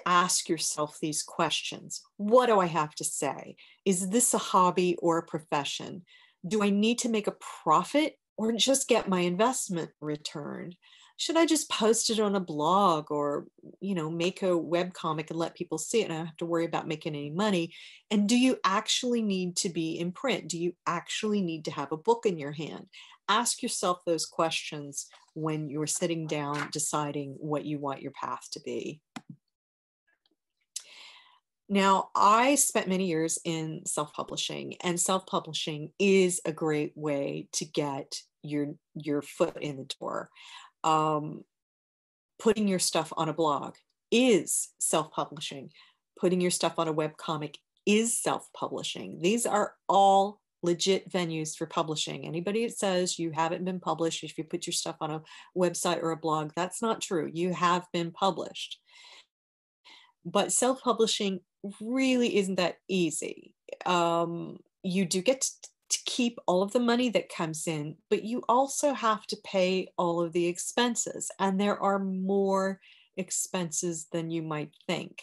ask yourself these questions What do I have to say? Is this a hobby or a profession? Do I need to make a profit or just get my investment returned? Should I just post it on a blog or, you know, make a web comic and let people see it and I don't have to worry about making any money? And do you actually need to be in print? Do you actually need to have a book in your hand? Ask yourself those questions when you're sitting down deciding what you want your path to be. Now, I spent many years in self publishing, and self publishing is a great way to get your, your foot in the door. Um, putting your stuff on a blog is self publishing, putting your stuff on a web comic is self publishing. These are all legit venues for publishing. Anybody that says you haven't been published, if you put your stuff on a website or a blog, that's not true. You have been published. But self publishing really isn't that easy. Um, you do get to, to keep all of the money that comes in, but you also have to pay all of the expenses. And there are more expenses than you might think.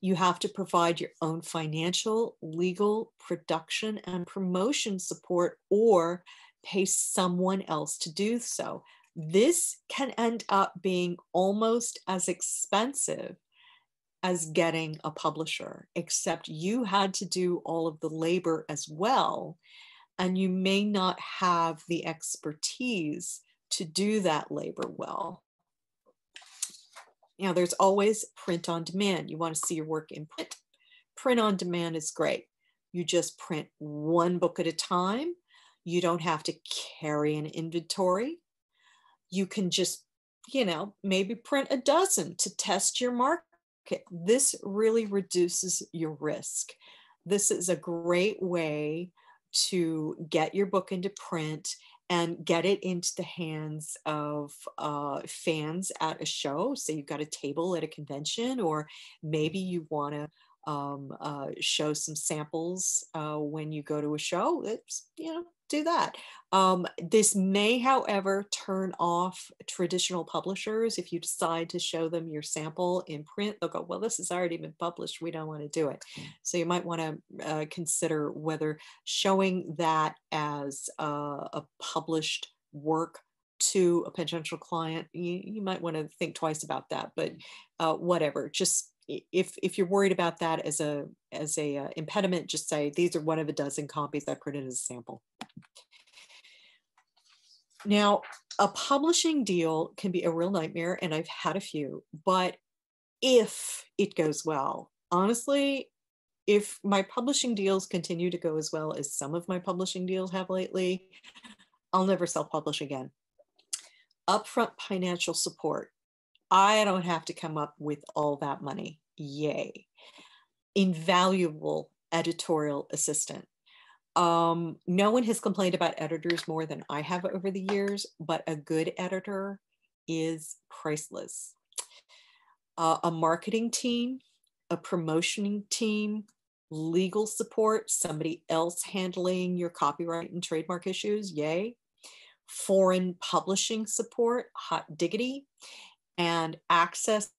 You have to provide your own financial, legal, production, and promotion support or pay someone else to do so. This can end up being almost as expensive as getting a publisher, except you had to do all of the labor as well. And you may not have the expertise to do that labor well. Now, there's always print on demand. You want to see your work in print. Print on demand is great. You just print one book at a time. You don't have to carry an inventory. You can just, you know, maybe print a dozen to test your market this really reduces your risk. This is a great way to get your book into print and get it into the hands of uh, fans at a show. So you've got a table at a convention, or maybe you want to um, uh, show some samples uh, when you go to a show. It's you know do that. Um, this may, however, turn off traditional publishers. If you decide to show them your sample in print, they'll go, well, this has already been published. We don't want to do it. Mm. So you might want to uh, consider whether showing that as uh, a published work to a potential client, you, you might want to think twice about that. But uh, whatever, just if if you're worried about that as a as a uh, impediment, just say these are one of a dozen copies I printed as a sample. Now, a publishing deal can be a real nightmare, and I've had a few, but if it goes well, honestly, if my publishing deals continue to go as well as some of my publishing deals have lately, I'll never self publish again. Upfront financial support I don't have to come up with all that money. Yay. Invaluable editorial assistant. Um, no one has complained about editors more than I have over the years, but a good editor is priceless. Uh, a marketing team, a promotioning team, legal support, somebody else handling your copyright and trademark issues, yay. Foreign publishing support, hot diggity and access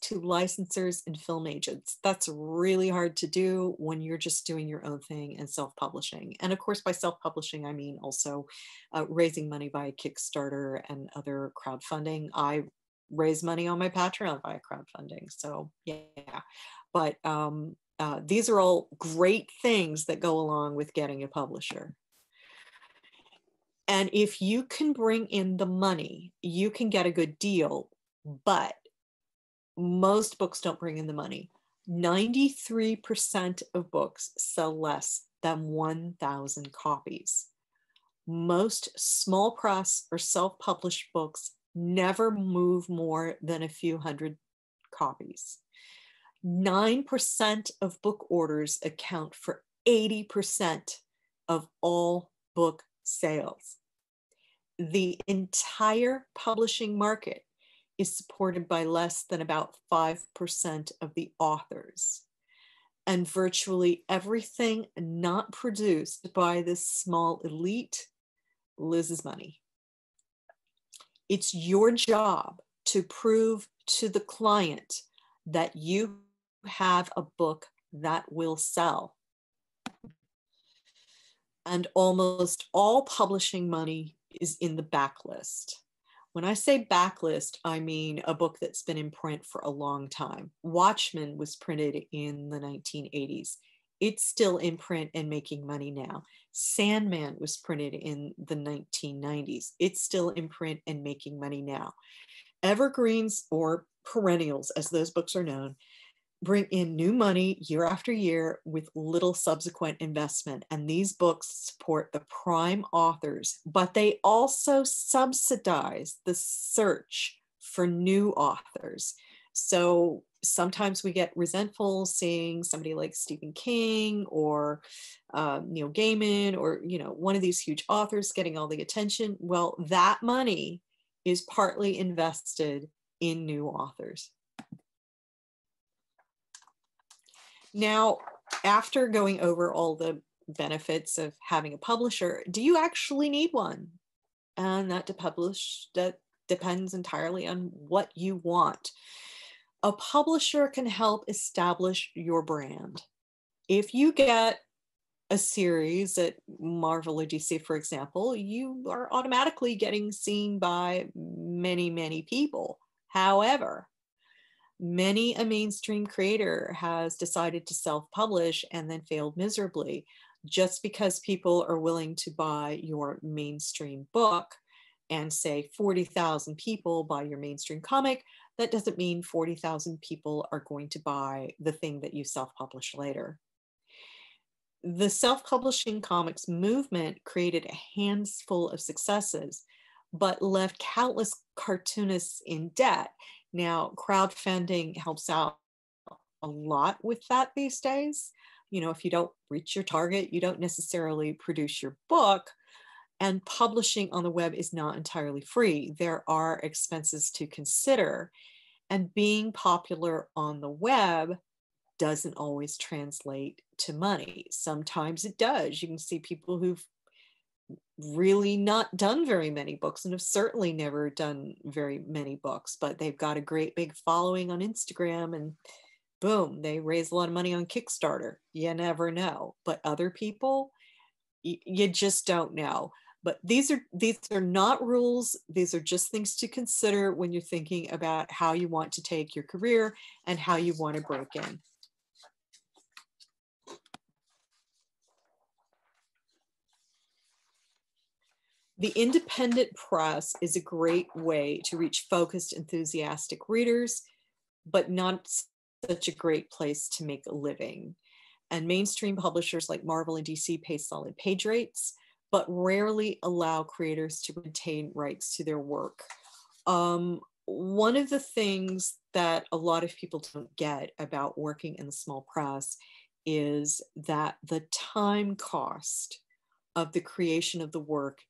to licensors and film agents. That's really hard to do when you're just doing your own thing and self publishing. And of course, by self publishing, I mean also uh, raising money via Kickstarter and other crowdfunding. I raise money on my Patreon via crowdfunding. So, yeah. But um, uh, these are all great things that go along with getting a publisher. And if you can bring in the money, you can get a good deal but most books don't bring in the money. 93% of books sell less than 1,000 copies. Most small press or self published books never move more than a few hundred copies. 9% of book orders account for 80% of all book sales. The entire publishing market is supported by less than about 5% of the authors. And virtually everything not produced by this small elite loses money. It's your job to prove to the client that you have a book that will sell. And almost all publishing money is in the backlist. When I say backlist, I mean a book that's been in print for a long time. Watchmen was printed in the 1980s. It's still in print and making money now. Sandman was printed in the 1990s. It's still in print and making money now. Evergreens or perennials, as those books are known, bring in new money year after year with little subsequent investment. And these books support the prime authors, but they also subsidize the search for new authors. So sometimes we get resentful seeing somebody like Stephen King or um, Neil Gaiman or you know one of these huge authors getting all the attention. Well, that money is partly invested in new authors. Now, after going over all the benefits of having a publisher, do you actually need one? And that to publish that depends entirely on what you want. A publisher can help establish your brand. If you get a series at Marvel or DC, for example, you are automatically getting seen by many, many people. However, many a mainstream creator has decided to self publish and then failed miserably. Just because people are willing to buy your mainstream book and say 40,000 people buy your mainstream comic, that doesn't mean 40,000 people are going to buy the thing that you self publish later. The self publishing comics movement created a handful of successes, but left countless cartoonists in debt now, crowdfunding helps out a lot with that these days. You know, if you don't reach your target, you don't necessarily produce your book. And publishing on the web is not entirely free. There are expenses to consider. And being popular on the web doesn't always translate to money. Sometimes it does. You can see people who've really not done very many books and have certainly never done very many books, but they've got a great big following on Instagram and boom, they raise a lot of money on Kickstarter. You never know. But other people, you just don't know. But these are these are not rules. These are just things to consider when you're thinking about how you want to take your career and how you want to break in. The independent press is a great way to reach focused, enthusiastic readers, but not such a great place to make a living. And mainstream publishers like Marvel and DC pay solid page rates, but rarely allow creators to retain rights to their work. Um, one of the things that a lot of people don't get about working in the small press is that the time cost of the creation of the work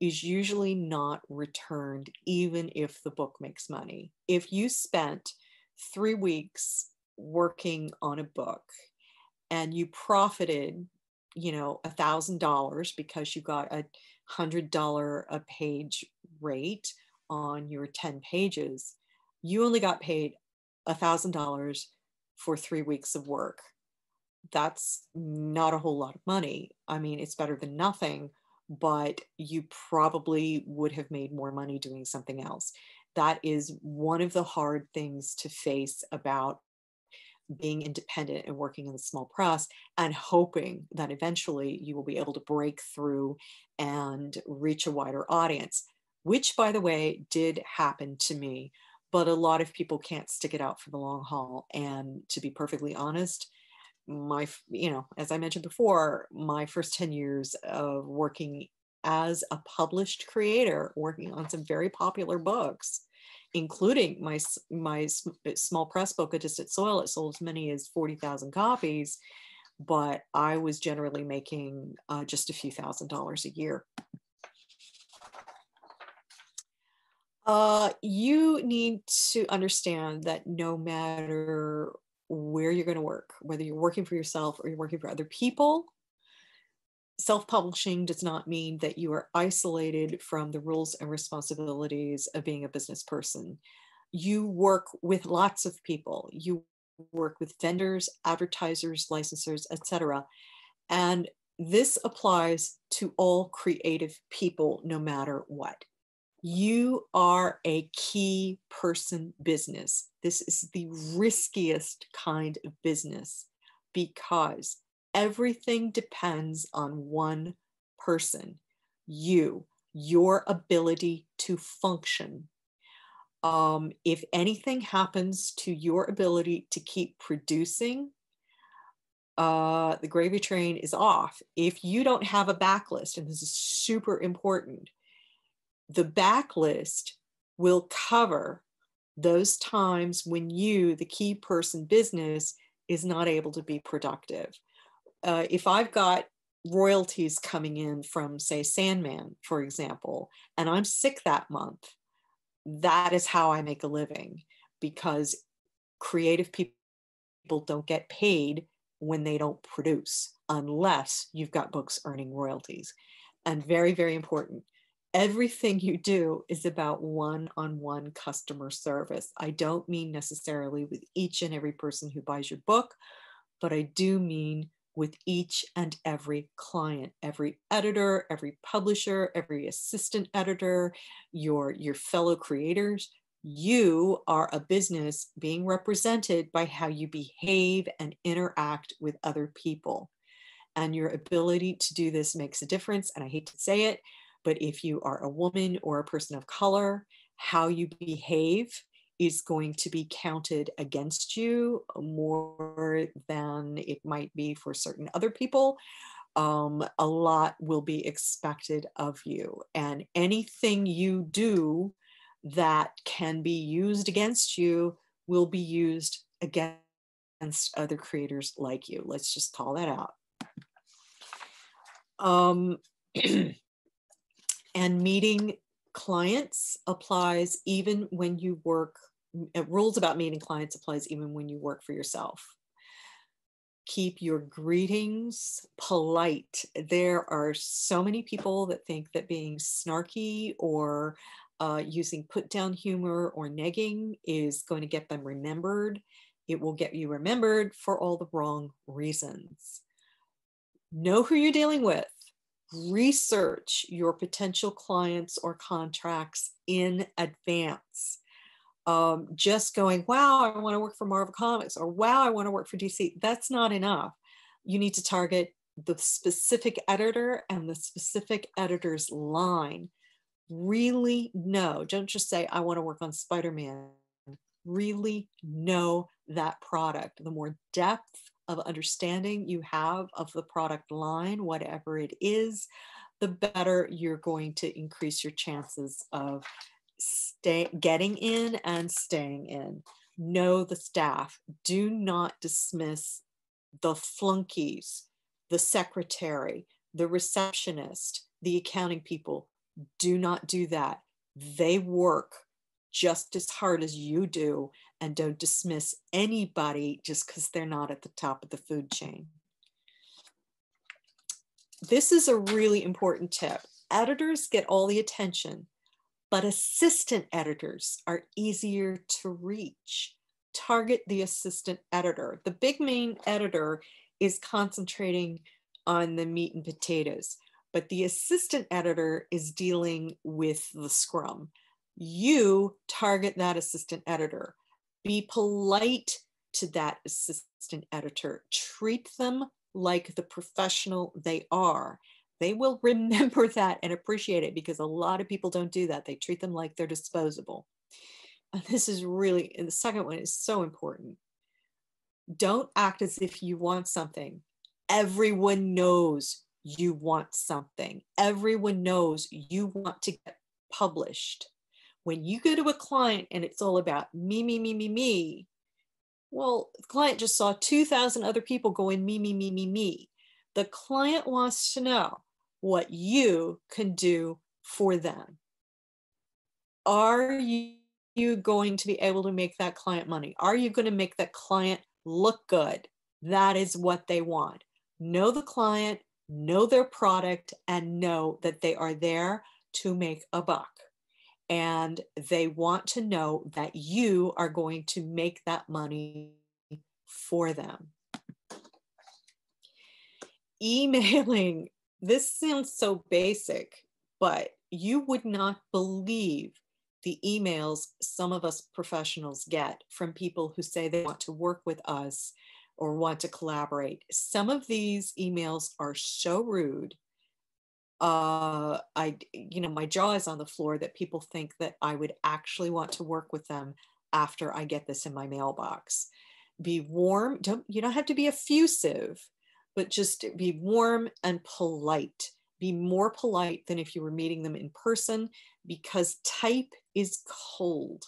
is usually not returned, even if the book makes money. If you spent three weeks working on a book and you profited, you know, a thousand dollars because you got a hundred dollar a page rate on your 10 pages, you only got paid a thousand dollars for three weeks of work. That's not a whole lot of money. I mean, it's better than nothing, but you probably would have made more money doing something else. That is one of the hard things to face about being independent and working in the small press and hoping that eventually you will be able to break through and reach a wider audience, which, by the way, did happen to me. But a lot of people can't stick it out for the long haul. And to be perfectly honest, my you know as i mentioned before my first 10 years of working as a published creator working on some very popular books including my my small press book a distant soil. It sold as many as 40,000 copies but i was generally making uh, just a few thousand dollars a year. Uh, you need to understand that no matter where you're going to work, whether you're working for yourself or you're working for other people. Self publishing does not mean that you are isolated from the rules and responsibilities of being a business person. You work with lots of people, you work with vendors, advertisers, licensors, etc. And this applies to all creative people, no matter what you are a key person business. This is the riskiest kind of business because everything depends on one person you, your ability to function. Um, if anything happens to your ability to keep producing, uh, the gravy train is off. If you don't have a backlist, and this is super important, the backlist will cover those times when you, the key person business, is not able to be productive. Uh, if I've got royalties coming in from, say, Sandman, for example, and I'm sick that month, that is how I make a living because creative people don't get paid when they don't produce unless you've got books earning royalties. And very, very important, everything you do is about one on one customer service. I don't mean necessarily with each and every person who buys your book, but I do mean with each and every client, every editor, every publisher, every assistant editor, your, your fellow creators. You are a business being represented by how you behave and interact with other people. And your ability to do this makes a difference. And I hate to say it, but if you are a woman or a person of color, how you behave is going to be counted against you more than it might be for certain other people. Um, a lot will be expected of you. And anything you do that can be used against you will be used against other creators like you. Let's just call that out. Um, and meeting clients applies even when you work rules about meeting clients applies even when you work for yourself. Keep your greetings polite. There are so many people that think that being snarky or uh, using put down humor or negging is going to get them remembered. It will get you remembered for all the wrong reasons. Know who you're dealing with research your potential clients or contracts in advance. Um, just going, wow, I want to work for Marvel Comics, or wow, I want to work for DC, that's not enough. You need to target the specific editor and the specific editor's line. Really know, don't just say, I want to work on Spider Man. Really know that product. The more depth of understanding you have of the product line, whatever it is, the better you're going to increase your chances of stay, getting in and staying in. Know the staff. Do not dismiss the flunkies, the secretary, the receptionist, the accounting people. Do not do that. They work just as hard as you do and don't dismiss anybody just because they're not at the top of the food chain. This is a really important tip. Editors get all the attention, but assistant editors are easier to reach. Target the assistant editor. The big main editor is concentrating on the meat and potatoes, but the assistant editor is dealing with the scrum. You target that assistant editor be polite to that assistant editor. Treat them like the professional they are. They will remember that and appreciate it because a lot of people don't do that. They treat them like they're disposable. And this is really, and the second one is so important. Don't act as if you want something. Everyone knows you want something. Everyone knows you want to get published when you go to a client and it's all about me, me, me, me, me, well, the client just saw 2,000 other people going me, me, me, me, me. The client wants to know what you can do for them. Are you, you going to be able to make that client money? Are you going to make that client look good? That is what they want. Know the client, know their product, and know that they are there to make a buck and they want to know that you are going to make that money for them. Emailing, this sounds so basic, but you would not believe the emails some of us professionals get from people who say they want to work with us or want to collaborate. Some of these emails are so rude uh, I, you know, my jaw is on the floor that people think that I would actually want to work with them after I get this in my mailbox. Be warm. Don't you don't have to be effusive, but just be warm and polite. Be more polite than if you were meeting them in person because type is cold.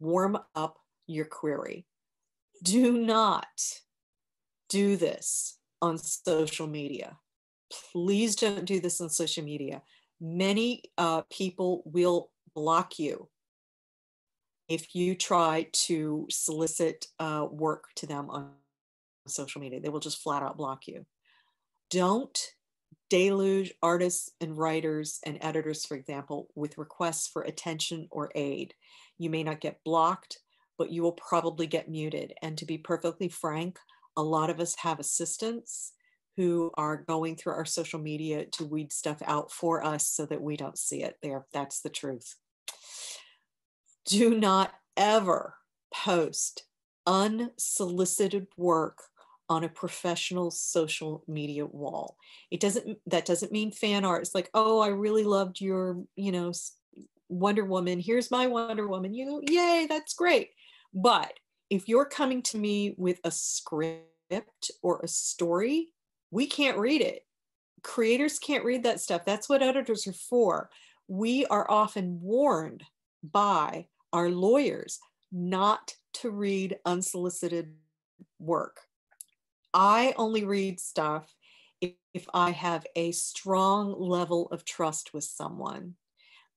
Warm up your query. Do not do this on social media. Please don't do this on social media. Many uh, people will block you if you try to solicit uh, work to them on social media. They will just flat out block you. Don't deluge artists and writers and editors, for example, with requests for attention or aid. You may not get blocked, but you will probably get muted. And to be perfectly frank, a lot of us have assistants who are going through our social media to weed stuff out for us so that we don't see it there. That's the truth. Do not ever post unsolicited work on a professional social media wall. It doesn't that doesn't mean fan art. It's like, "Oh, I really loved your, you know, Wonder Woman. Here's my Wonder Woman." You know, yay, that's great. But if you're coming to me with a script or a story, we can't read it. Creators can't read that stuff. That's what editors are for. We are often warned by our lawyers not to read unsolicited work. I only read stuff if, I have a strong level of trust with someone.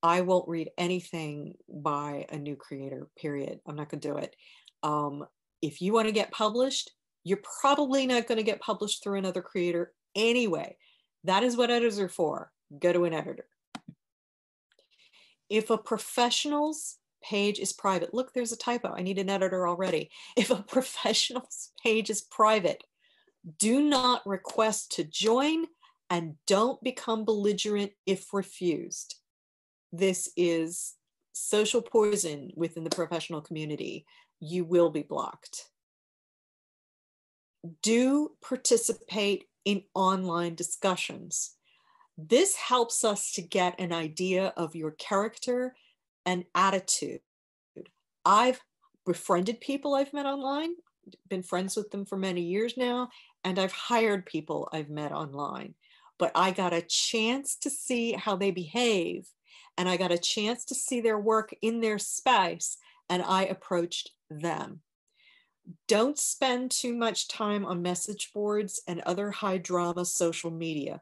I won't read anything by a new creator, period. I'm not going to do it. Um, if you want to get published, you're probably not going to get published through another creator anyway. That is what editors are for. Go to an editor. If a professional's page is private, look, there's a typo. I need an editor already. If a professional's page is private, do not request to join and don't become belligerent if refused. This is social poison within the professional community you will be blocked. Do participate in online discussions. This helps us to get an idea of your character and attitude. I've befriended people I've met online, been friends with them for many years now, and I've hired people I've met online. But I got a chance to see how they behave, and I got a chance to see their work in their space, and I approached them. Don't spend too much time on message boards and other high drama social media.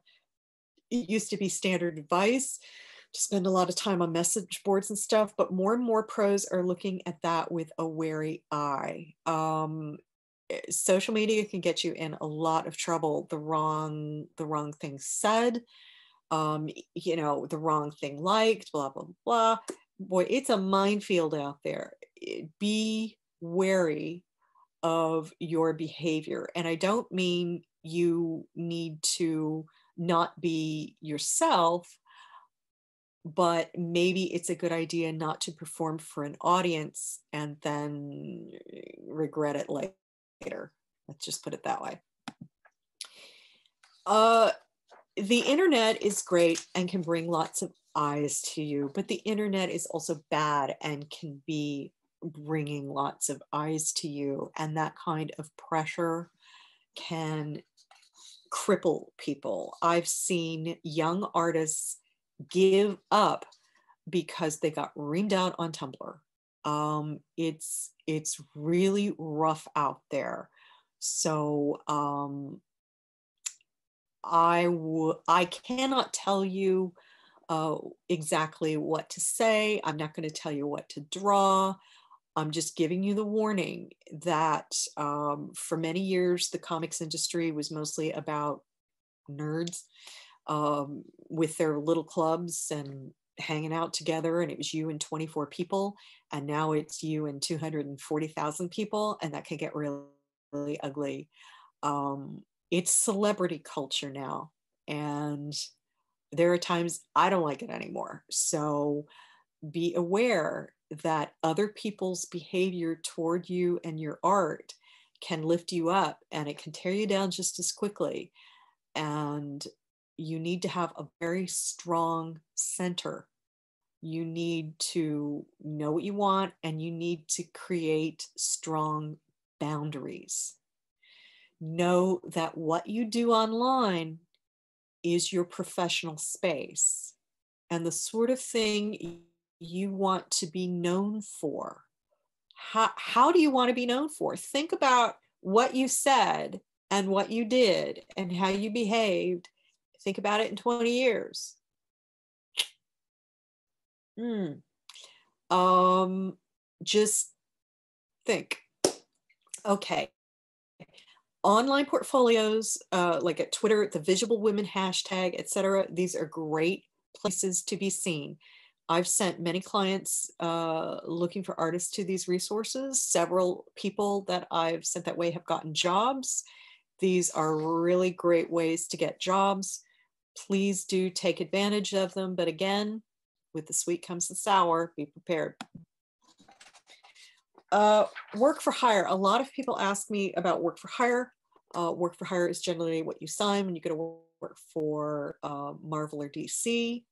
It used to be standard advice to spend a lot of time on message boards and stuff, but more and more pros are looking at that with a wary eye. Um, eh, social media can get you in a lot of trouble. The wrong, the wrong thing said, um, you know, the wrong thing liked, blah blah blah. Boy, it's a minefield out there. Eh, be wary of your behavior. And I don't mean you need to not be yourself, but maybe it's a good idea not to perform for an audience and then regret it later. Let's just put it that way. Uh, the internet is great and can bring lots of eyes to you, but the internet is also bad and can be bringing lots of eyes to you. And that kind of pressure can cripple people. I've seen young artists give up because they got reamed out on Tumblr. Um, it's it's really rough out there. So um, I I cannot tell you uh, exactly what to say. I'm not going to tell you what to draw. I'm just giving you the warning that um, for many years, the comics industry was mostly about nerds um, with their little clubs and hanging out together. And it was you and 24 people. And now it's you and 240,000 people. And that can get really, really ugly. Um, it's celebrity culture now. And there are times I don't like it anymore. So be aware that other people's behavior toward you and your art can lift you up and it can tear you down just as quickly. And you need to have a very strong center. You need to know what you want and you need to create strong boundaries. Know that what you do online is your professional space and the sort of thing you want to be known for. How, how do you want to be known for? Think about what you said and what you did and how you behaved. Think about it in 20 years. Mm. Um, just think. Okay. Online portfolios, uh, like at Twitter, the Visible Women hashtag, etc. These are great places to be seen. I've sent many clients uh, looking for artists to these resources. Several people that I've sent that way have gotten jobs. These are really great ways to get jobs. Please do take advantage of them. But again, with the sweet comes the sour, be prepared. Uh, work for hire. A lot of people ask me about work for hire. Uh, work for hire is generally what you sign when you go to work for uh, Marvel or DC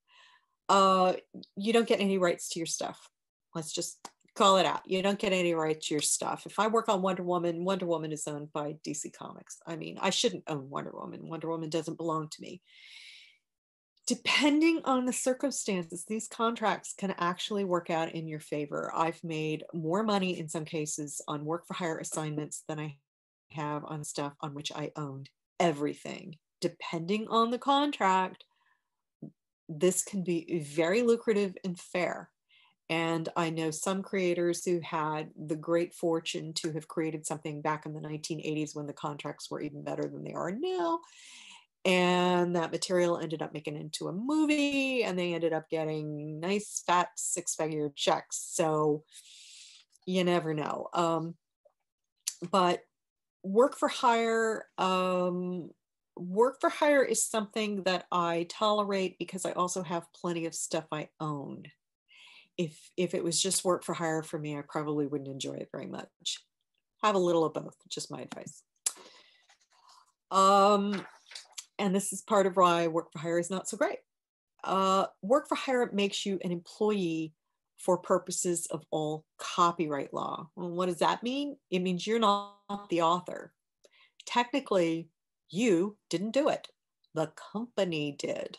uh, you don't get any rights to your stuff. Let's just call it out. You don't get any rights to your stuff. If I work on Wonder Woman, Wonder Woman is owned by DC Comics. I mean, I shouldn't own Wonder Woman. Wonder Woman doesn't belong to me. Depending on the circumstances, these contracts can actually work out in your favor. I've made more money in some cases on work for hire assignments than I have on stuff on which I owned everything. Depending on the contract, this can be very lucrative and fair. And I know some creators who had the great fortune to have created something back in the 1980s when the contracts were even better than they are now. And that material ended up making into a movie, and they ended up getting nice, fat, six figure checks. So you never know. Um, but work for hire um, work for hire is something that I tolerate because I also have plenty of stuff I own. If if it was just work for hire for me, I probably wouldn't enjoy it very much. Have a little of both, just my advice. Um, and this is part of why work for hire is not so great. Uh, work for hire makes you an employee for purposes of all copyright law. Well, what does that mean? It means you're not the author. Technically, you didn't do it, the company did.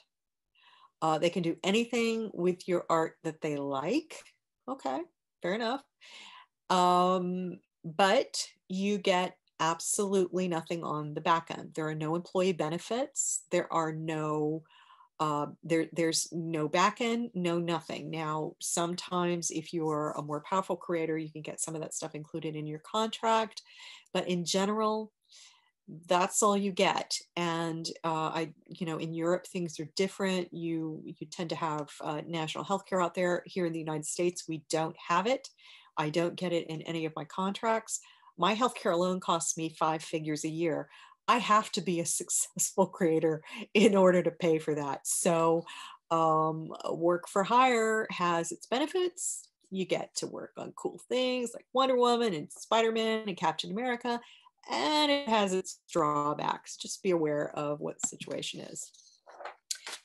Uh, they can do anything with your art that they like. Okay, fair enough. Um, but you get absolutely nothing on the back end. There are no employee benefits. There are no uh, there, there's no back end, no nothing. Now, sometimes if you're a more powerful creator, you can get some of that stuff included in your contract. But in general, that's all you get and uh, i you know in europe things are different. You you tend to have uh, national health care out there. Here in the united states we don't have it. I don't get it in any of my contracts. My health care alone costs me five figures a year. I have to be a successful creator in order to pay for that. So um, work for hire has its benefits. You get to work on cool things like wonder woman and spider-man and captain america and it has its drawbacks. Just be aware of what the situation is.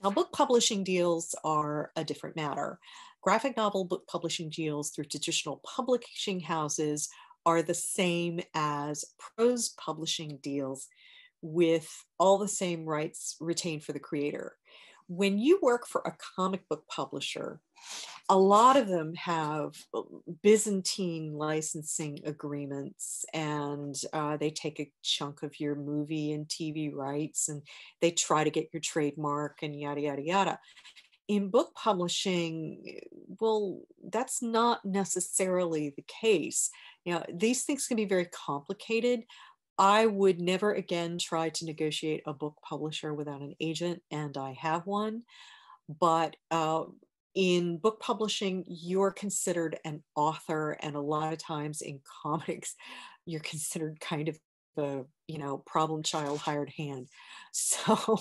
Now, book publishing deals are a different matter. Graphic novel book publishing deals through traditional publishing houses are the same as prose publishing deals with all the same rights retained for the creator. When you work for a comic book publisher, a lot of them have uh, Byzantine licensing agreements, and uh, they take a chunk of your movie and TV rights, and they try to get your trademark and yada yada yada. In book publishing, well, that's not necessarily the case. You know, these things can be very complicated. I would never again try to negotiate a book publisher without an agent, and I have one. But uh, in book publishing, you're considered an author, and a lot of times in comics, you're considered kind of a you know problem child hired hand. So,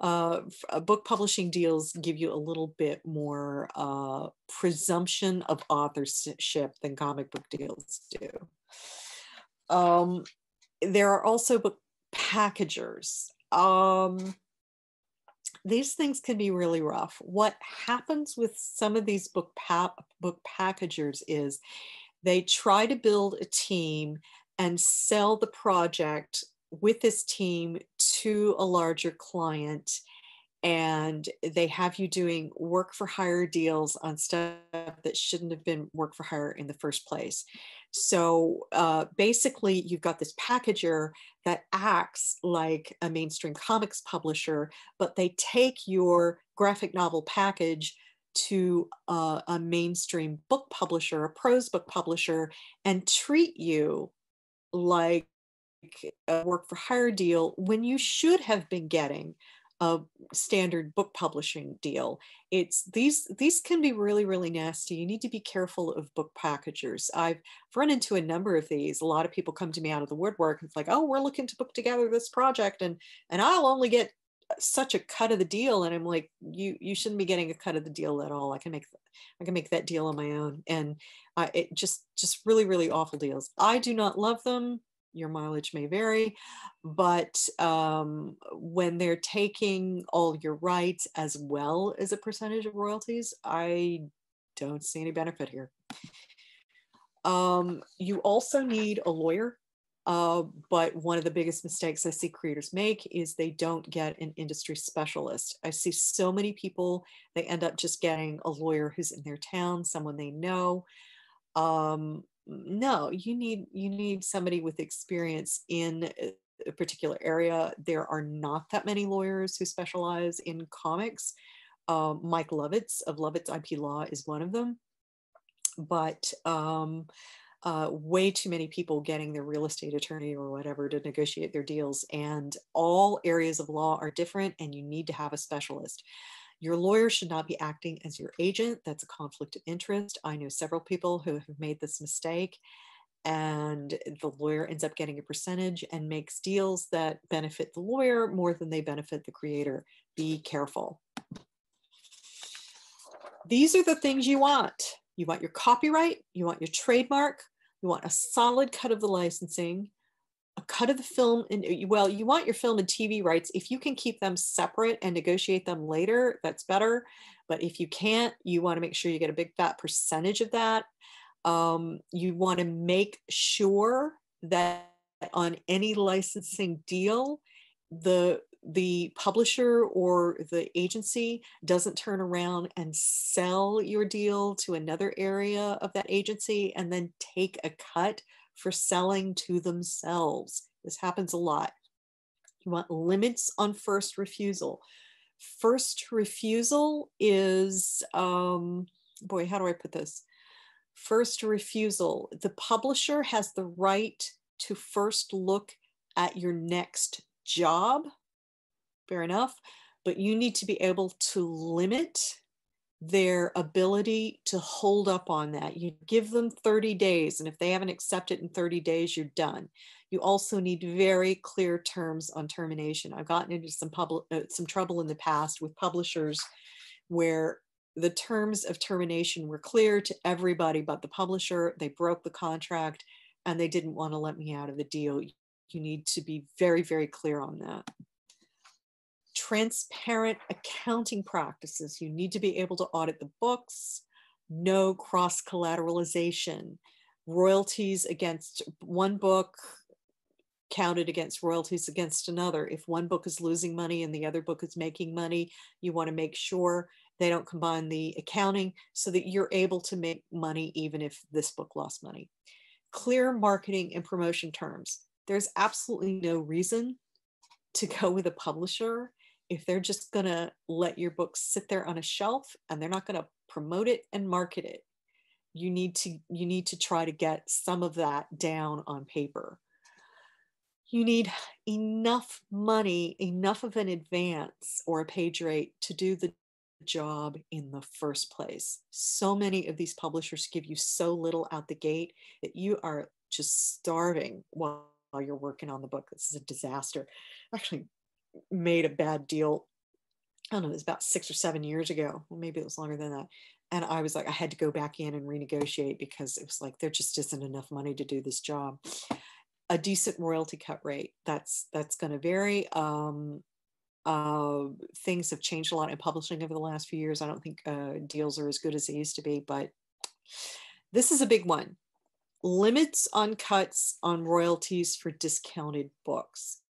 uh, uh, book publishing deals give you a little bit more uh, presumption of authorship than comic book deals do. Um, there are also book packagers. Um, these things can be really rough. What happens with some of these book pa- book packagers is they try to build a team and sell the project with this team to a larger client and they have you doing work for hire deals on stuff that shouldn't have been work for hire in the first place. So uh, basically, you've got this packager that acts like a mainstream comics publisher, but they take your graphic novel package to uh, a mainstream book publisher, a prose book publisher, and treat you like a work for hire deal when you should have been getting a standard book publishing deal. It's these these can be really really nasty. You need to be careful of book packagers. I've run into a number of these. A lot of people come to me out of the woodwork. It's like, oh, we're looking to book together this project, and and I'll only get such a cut of the deal. And I'm like, you you shouldn't be getting a cut of the deal at all. I can make I can make that deal on my own. And uh, it just just really really awful deals. I do not love them your mileage may vary, but um, when they're taking all your rights as well as a percentage of royalties, I don't see any benefit here. Um, you also need a lawyer, uh, but one of the biggest mistakes I see creators make is they don't get an industry specialist. I see so many people, they end up just getting a lawyer who's in their town, someone they know. Um, no you need you need somebody with experience in a particular area. There are not that many lawyers who specialize in comics. Um, mike lovitz of lovitz ip law is one of them. But um, uh, way too many people getting their real estate attorney or whatever to negotiate their deals and all areas of law are different and you need to have a specialist your lawyer should not be acting as your agent. That's a conflict of interest. I know several people who have made this mistake, and the lawyer ends up getting a percentage and makes deals that benefit the lawyer more than they benefit the creator. Be careful. These are the things you want. You want your copyright, you want your trademark, you want a solid cut of the licensing, a cut of the film and well you want your film and tv rights. If you can keep them separate and negotiate them later that's better. But if you can't you want to make sure you get a big fat percentage of that. Um, you want to make sure that on any licensing deal the the publisher or the agency doesn't turn around and sell your deal to another area of that agency and then take a cut for selling to themselves. This happens a lot. You want limits on first refusal. First refusal is, um, boy, how do I put this? First refusal. The publisher has the right to first look at your next job. Fair enough. But you need to be able to limit their ability to hold up on that. You give them 30 days, and if they haven't accepted in 30 days, you're done. You also need very clear terms on termination. I've gotten into some public uh, some trouble in the past with publishers where the terms of termination were clear to everybody but the publisher. They broke the contract and they didn't want to let me out of the deal. You need to be very, very clear on that transparent accounting practices. You need to be able to audit the books, no cross collateralization, royalties against one book counted against royalties against another. If one book is losing money and the other book is making money, you want to make sure they don't combine the accounting so that you're able to make money even if this book lost money. Clear marketing and promotion terms. There's absolutely no reason to go with a publisher if they're just going to let your book sit there on a shelf and they're not going to promote it and market it you need to you need to try to get some of that down on paper. You need enough money enough of an advance or a page rate to do the job in the first place. So many of these publishers give you so little out the gate that you are just starving while you're working on the book. This is a disaster. Actually made a bad deal. I don't know, it was about six or seven years ago. Well, maybe it was longer than that. And I was like, I had to go back in and renegotiate because it was like there just isn't enough money to do this job. A decent royalty cut rate that's that's going to vary. Um, Uh, things have changed a lot in publishing over the last few years. I don't think uh, deals are as good as they used to be, but this is a big one. Limits on cuts on royalties for discounted books.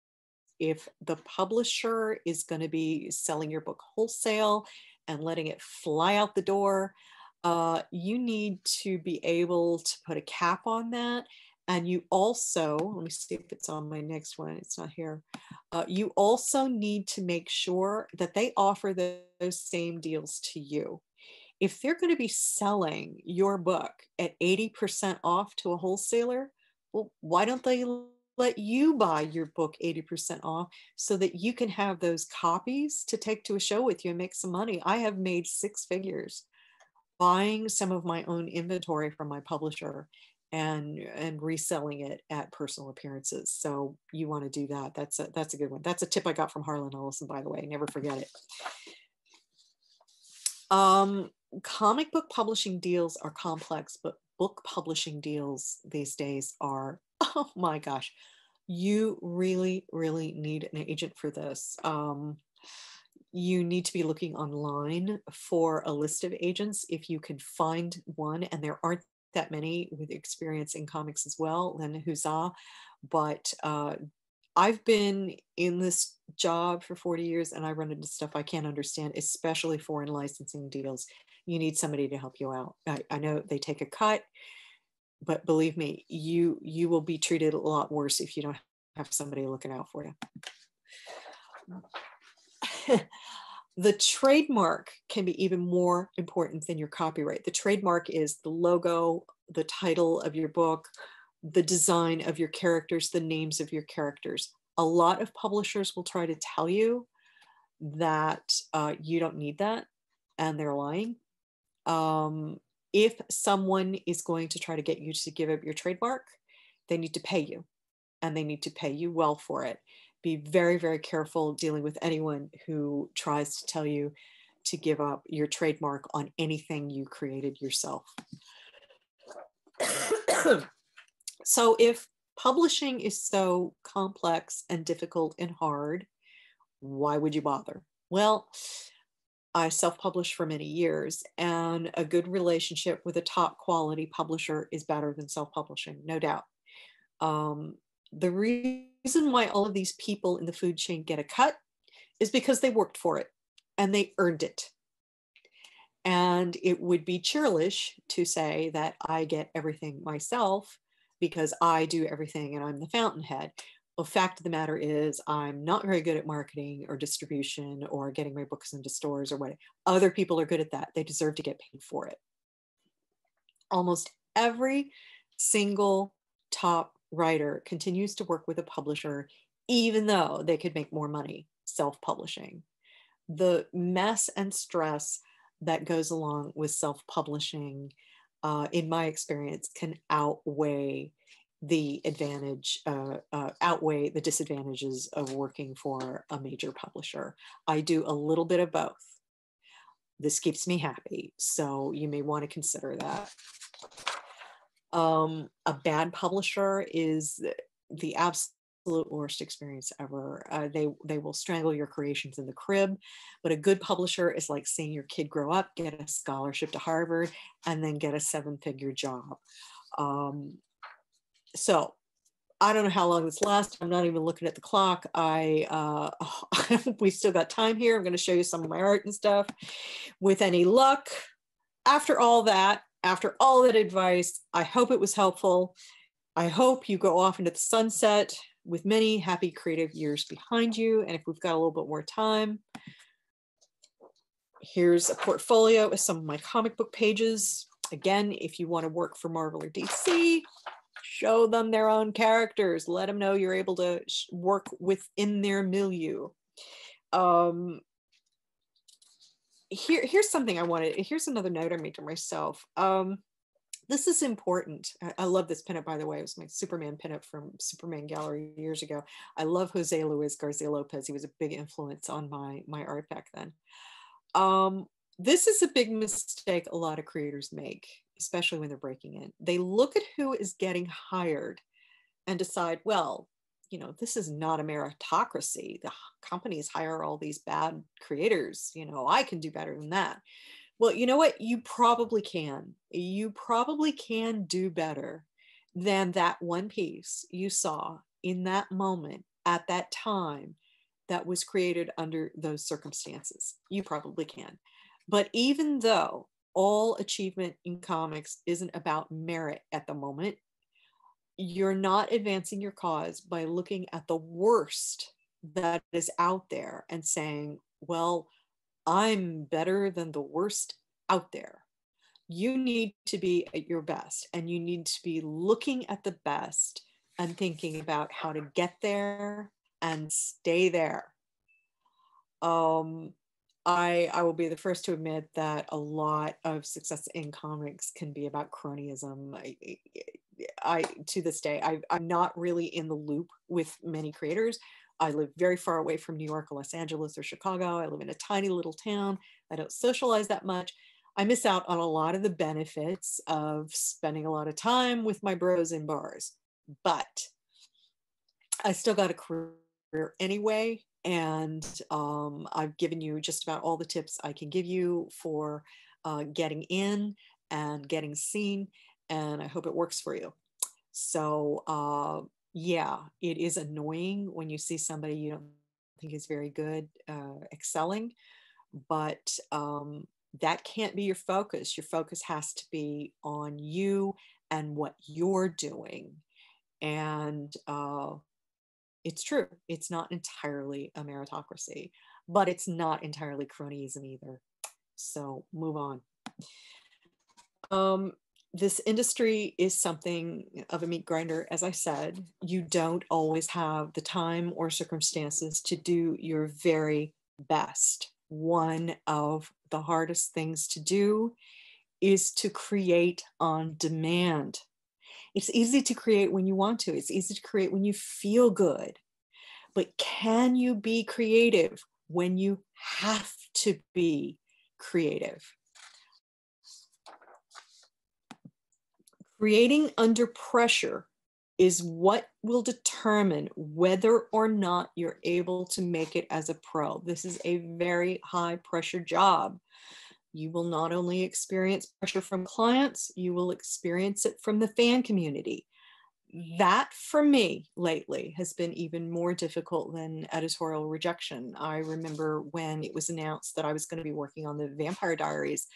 If the publisher is going to be selling your book wholesale and letting it fly out the door, uh, you need to be able to put a cap on that and you also, let me see if it's on my next one, it's not here. Uh, you also need to make sure that they offer the, those same deals to you. If they're going to be selling your book at 80% off to a wholesaler, well, why don't they let you buy your book 80% off so that you can have those copies to take to a show with you and make some money? I have made six figures buying some of my own inventory from my publisher and and reselling it at personal appearances. So you want to do that. That's a that's a good one. That's a tip I got from Harlan Ellison, by the way. Never forget it. Um, comic book publishing deals are complex, but book publishing deals these days are oh my gosh, you really really need an agent for this. Um, you need to be looking online for a list of agents if you can find one and there aren't that many with experience in comics as well, then huzzah. But uh, I've been in this job for 40 years and I run into stuff I can't understand, especially foreign licensing deals. You need somebody to help you out. I, I know they take a cut, but believe me, you you will be treated a lot worse if you don't have somebody looking out for you. The trademark can be even more important than your copyright. The trademark is the logo, the title of your book, the design of your characters, the names of your characters. A lot of publishers will try to tell you that uh, you don't need that, and they're lying. Um, if someone is going to try to get you to give up your trademark, they need to pay you, and they need to pay you well for it be very, very careful dealing with anyone who tries to tell you to give up your trademark on anything you created yourself. so if publishing is so complex and difficult and hard, why would you bother? Well, I self published for many years, and a good relationship with a top quality publisher is better than self publishing, no doubt. Um, the reason why all of these people in the food chain get a cut is because they worked for it and they earned it. And it would be churlish to say that I get everything myself because I do everything and I'm the fountainhead. Well, fact of the matter is, I'm not very good at marketing or distribution or getting my books into stores or what. Other people are good at that. They deserve to get paid for it. Almost every single top writer continues to work with a publisher, even though they could make more money self publishing. The mess and stress that goes along with self publishing, uh, in my experience, can outweigh the advantage, uh, uh, outweigh the disadvantages of working for a major publisher. I do a little bit of both. This keeps me happy. So you may want to consider that. Um, a bad publisher is the absolute worst experience ever. Uh, they they will strangle your creations in the crib, but a good publisher is like seeing your kid grow up, get a scholarship to Harvard, and then get a seven figure job. Um, so I don't know how long this lasts. I'm not even looking at the clock. I uh, we've still got time here. I'm going to show you some of my art and stuff. With any luck, after all that, after all that advice, I hope it was helpful. I hope you go off into the sunset with many happy creative years behind you. And if we've got a little bit more time, here's a portfolio of some of my comic book pages. Again, if you want to work for Marvel or DC, show them their own characters. Let them know you're able to work within their milieu. Um, here here's something I wanted. Here's another note I made to myself. Um, this is important. I, I, love this pinup, by the way. It was my Superman pinup from Superman Gallery years ago. I love Jose Luis Garcia Lopez. He was a big influence on my my art back then. Um, this is a big mistake a lot of creators make, especially when they're breaking in. They look at who is getting hired and decide, well, you know, this is not a meritocracy. The companies hire all these bad creators. You know, I can do better than that. Well, you know what? You probably can. You probably can do better than that one piece you saw in that moment at that time that was created under those circumstances. You probably can. But even though all achievement in comics isn't about merit at the moment, you're not advancing your cause by looking at the worst that is out there and saying, well, I'm better than the worst out there. You need to be at your best and you need to be looking at the best and thinking about how to get there and stay there. Um, I, I will be the first to admit that a lot of success in comics can be about cronyism. I, I to this day, I, I'm not really in the loop with many creators. I live very far away from New York or Los Angeles or Chicago. I live in a tiny little town. I don't socialize that much. I miss out on a lot of the benefits of spending a lot of time with my bros in bars, but I still got a career anyway. And um, I've given you just about all the tips I can give you for uh, getting in and getting seen. And I hope it works for you. So, uh, yeah, it is annoying when you see somebody you don't think is very good uh, excelling, but um, that can't be your focus. Your focus has to be on you and what you're doing. And uh, it's true, it's not entirely a meritocracy, but it's not entirely cronyism either. So move on. Um, this industry is something of a meat grinder. As I said, you don't always have the time or circumstances to do your very best. One of the hardest things to do is to create on demand. It's easy to create when you want to, it's easy to create when you feel good. But can you be creative when you have to be creative? Creating under pressure is what will determine whether or not you're able to make it as a pro. This is a very high pressure job. You will not only experience pressure from clients, you will experience it from the fan community. That for me lately has been even more difficult than editorial rejection. I remember when it was announced that I was going to be working on the Vampire Diaries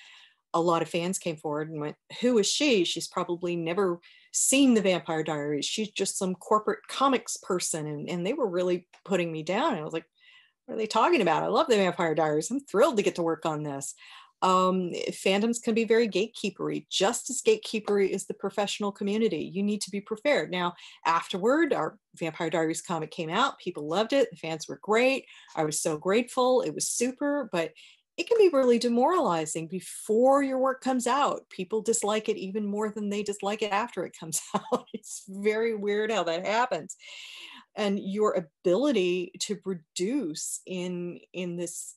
a lot of fans came forward and went, Who is she? She's probably never seen the Vampire Diaries. She's just some corporate comics person. And, and they were really putting me down. I was like, What are they talking about? I love the Vampire Diaries. I'm thrilled to get to work on this. Um, fandoms can be very gatekeepery, just as gatekeepery is the professional community. You need to be prepared. Now, afterward, our Vampire Diaries comic came out. People loved it. The fans were great. I was so grateful. It was super. But it can be really demoralizing before your work comes out. People dislike it even more than they dislike it after it comes out. It's very weird how that happens. And your ability to produce in in this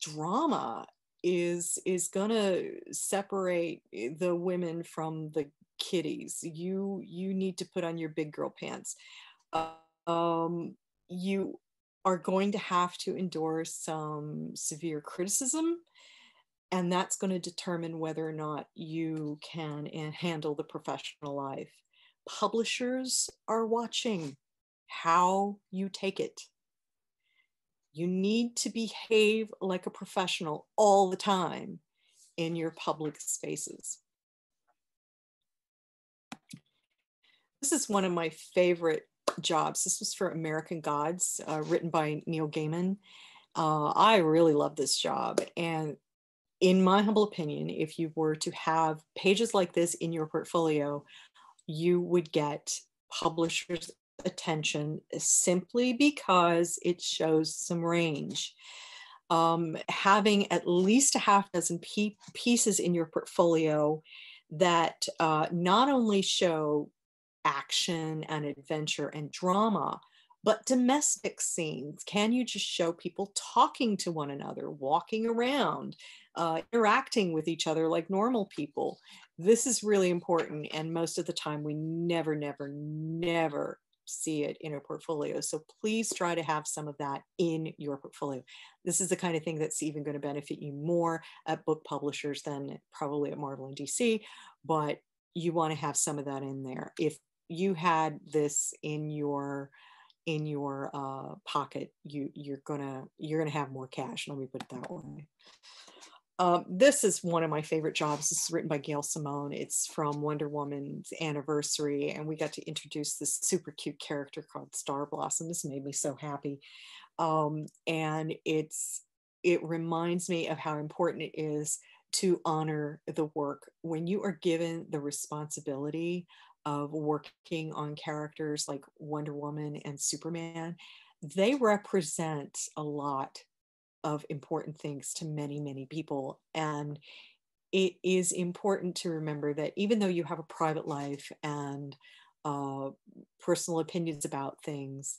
drama is is gonna separate the women from the kiddies. You you need to put on your big girl pants. Um, you are going to have to endure some severe criticism and that's going to determine whether or not you can handle the professional life publishers are watching how you take it you need to behave like a professional all the time in your public spaces this is one of my favorite jobs. This was for American Gods, uh, written by Neil Gaiman. Uh, I really love this job. And in my humble opinion, if you were to have pages like this in your portfolio, you would get publishers' attention simply because it shows some range. Um, having at least a half dozen pieces in your portfolio that uh, not only show action and adventure and drama but domestic scenes can you just show people talking to one another walking around uh, interacting with each other like normal people this is really important and most of the time we never never never see it in a portfolio. So please try to have some of that in your portfolio. This is the kind of thing that's even going to benefit you more at book publishers than probably at Marvel and DC, but you want to have some of that in there. If you had this in your in your uh, pocket, you you're gonna you're gonna have more cash. Let me put it that way. Um, this is one of my favorite jobs. This is written by Gail Simone. It's from Wonder Woman's anniversary, and we got to introduce this super cute character called Star Blossom. This made me so happy, um, and it's it reminds me of how important it is to honor the work when you are given the responsibility of working on characters like Wonder Woman and Superman. They represent a lot of important things to many, many people. And it is important to remember that even though you have a private life and uh, personal opinions about things,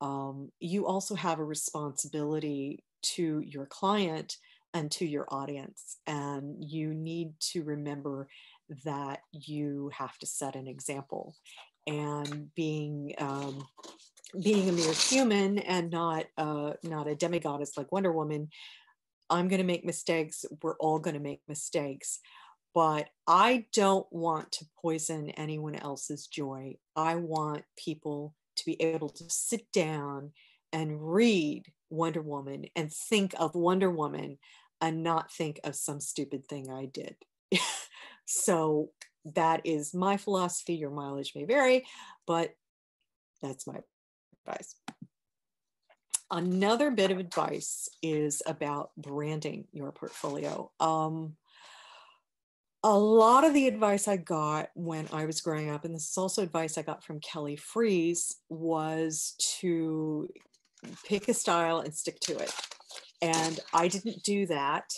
um, you also have a responsibility to your client and to your audience. And you need to remember that you have to set an example. And being um, being a mere human and not uh, not a demigoddess like Wonder Woman, I'm going to make mistakes. We're all going to make mistakes, but I don't want to poison anyone else's joy. I want people to be able to sit down and read Wonder Woman and think of Wonder Woman and not think of some stupid thing I did. so that is my philosophy. Your mileage may vary, but that's my advice. Another bit of advice is about branding your portfolio. Um, a lot of the advice I got when I was growing up, and this is also advice I got from Kelly Freas, was to pick a style and stick to it. And I didn't do that.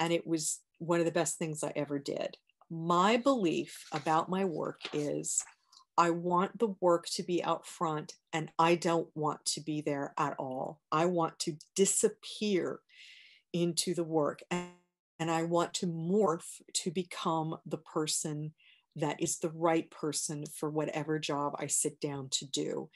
And it was one of the best things I ever did. My belief about my work is I want the work to be out front and I don't want to be there at all. I want to disappear into the work and, and I want to morph to become the person that is the right person for whatever job I sit down to do.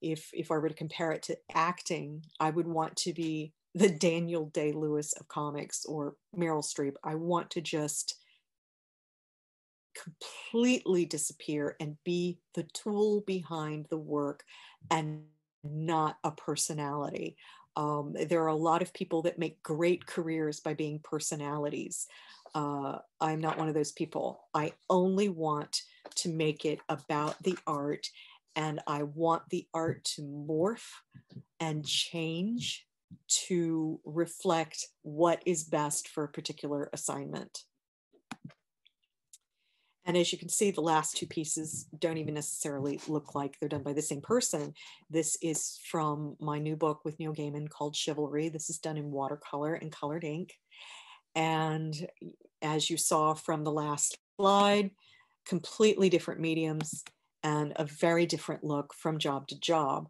If, if I were to compare it to acting, I would want to be the Daniel Day Lewis of comics or Meryl Streep. I want to just completely disappear and be the tool behind the work and not a personality. Um, there are a lot of people that make great careers by being personalities. Uh, I'm not one of those people. I only want to make it about the art, and I want the art to morph and change to reflect what is best for a particular assignment. And as you can see, the last two pieces don't even necessarily look like they're done by the same person. This is from my new book with Neil Gaiman called Chivalry. This is done in watercolor and colored ink. And as you saw from the last slide, completely different mediums and a very different look from job to job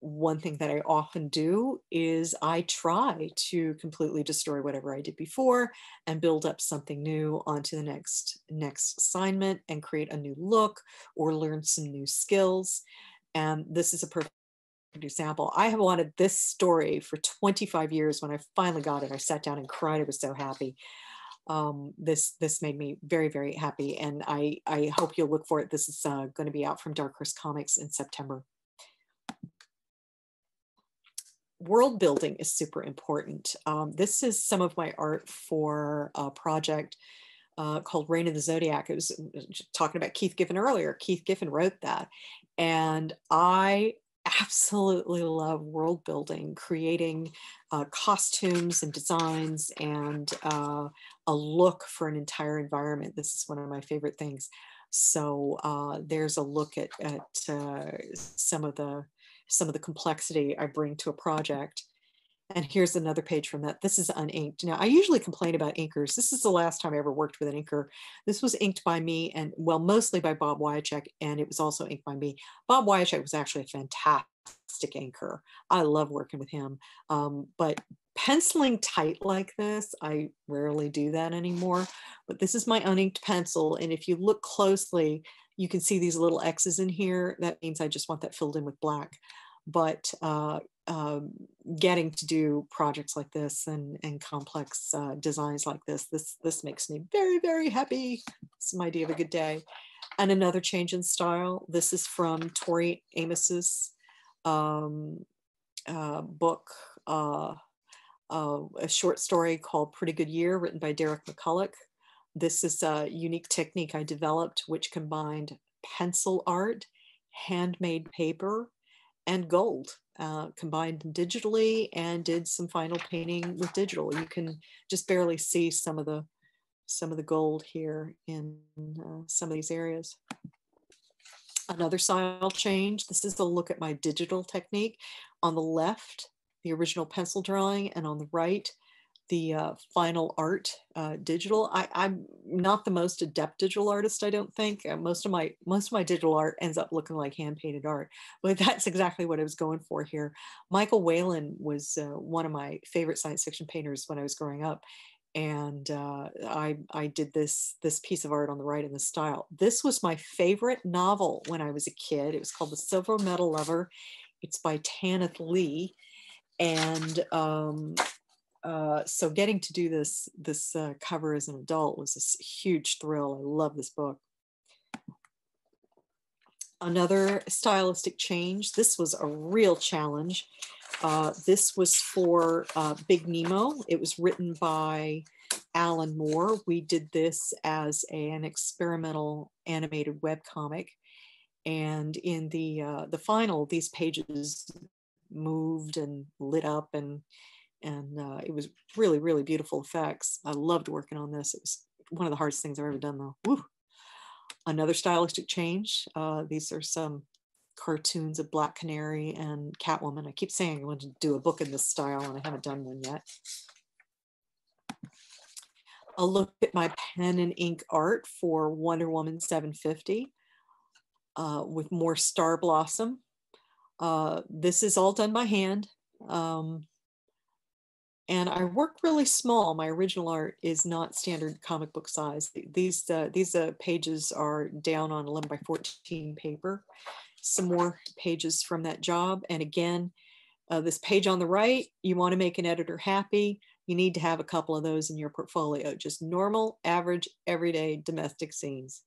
one thing that I often do is I try to completely destroy whatever I did before and build up something new onto the next next assignment and create a new look or learn some new skills. And this is a perfect example. I have wanted this story for 25 years. When I finally got it, I sat down and cried. I was so happy. Um, this this made me very very happy, and I I hope you'll look for it. This is uh, going to be out from Dark Horse Comics in September world building is super important. Um, this is some of my art for a project uh, called Reign of the Zodiac. It was talking about Keith Giffen earlier. Keith Giffen wrote that. And I absolutely love world building, creating uh, costumes and designs and uh, a look for an entire environment. This is one of my favorite things. So uh, there's a look at, at uh, some of the some of the complexity I bring to a project. And here's another page from that. This is uninked. Now, I usually complain about inkers. This is the last time I ever worked with an inker. This was inked by me and, well, mostly by Bob Wiacek, and it was also inked by me. Bob Wiacek was actually a fantastic inker. I love working with him. Um, but penciling tight like this, I rarely do that anymore. But this is my uninked pencil. And if you look closely, you can see these little X's in here. That means I just want that filled in with black. But uh, um, getting to do projects like this and, and complex uh, designs like this, this, this makes me very, very happy. It's my idea of a good day. And another change in style. This is from Tori Amos's um, uh, book, uh, uh, a short story called Pretty Good Year, written by Derek McCulloch. This is a unique technique I developed, which combined pencil art, handmade paper, and gold uh, combined digitally and did some final painting with digital. You can just barely see some of the some of the gold here in uh, some of these areas. Another style change. This is a look at my digital technique. On the left, the original pencil drawing, and on the right, the uh, final art uh, digital. I, am not the most adept digital artist, I don't think. Uh, most of my most of my digital art ends up looking like hand painted art, but that's exactly what I was going for here. Michael Whelan was uh, one of my favorite science fiction painters when I was growing up, and uh, I I did this this piece of art on the right in the style. This was my favorite novel when I was a kid. It was called The Silver Metal Lover. It's by Tanith Lee and um, uh, so getting to do this this uh, cover as an adult was a huge thrill. I love this book. Another stylistic change. This was a real challenge. Uh, this was for uh, Big Nemo. It was written by Alan Moore. We did this as a, an experimental animated web comic, and in the uh, the final, these pages moved and lit up and and uh, it was really really beautiful effects. I loved working on this. It was one of the hardest things i've ever done though. Woo. another stylistic change uh, these are some cartoons of black canary and catwoman. I keep saying i want to do a book in this style and i haven't done one yet. I'll look at my pen and ink art for wonder woman 750 uh, with more star blossom. Uh, this is all done by hand. Um, and I work really small. My original art is not standard comic book size. These uh, these uh, pages are down on 11 by 14 paper. Some more pages from that job. And again, uh, this page on the right, you want to make an editor happy. You need to have a couple of those in your portfolio. Just normal, average, everyday domestic scenes.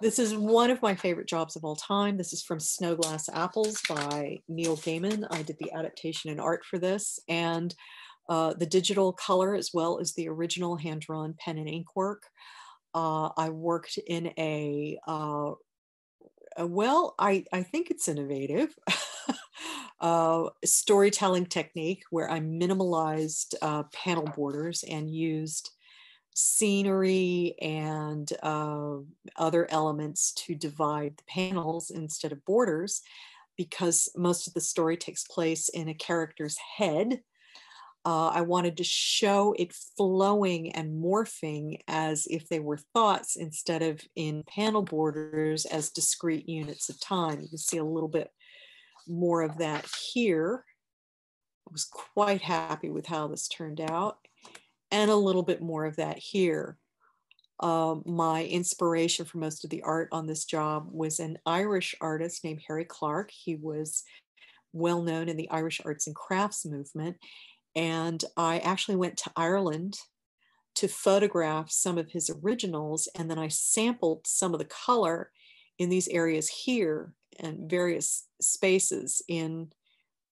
This is one of my favorite jobs of all time. This is from Snow Glass Apples by Neil Gaiman. I did the adaptation and art for this and uh, the digital color as well as the original hand-drawn pen and ink work. Uh, I worked in a, uh, a well, I, I think it's innovative. Uh, storytelling technique where I minimalized uh, panel borders and used scenery and uh, other elements to divide the panels instead of borders because most of the story takes place in a character's head. Uh, I wanted to show it flowing and morphing as if they were thoughts instead of in panel borders as discrete units of time. You can see a little bit more of that here. I was quite happy with how this turned out and a little bit more of that here. Uh, my inspiration for most of the art on this job was an Irish artist named Harry Clarke. He was well known in the Irish arts and crafts movement. And I actually went to Ireland to photograph some of his originals. And then I sampled some of the color in these areas here and various spaces in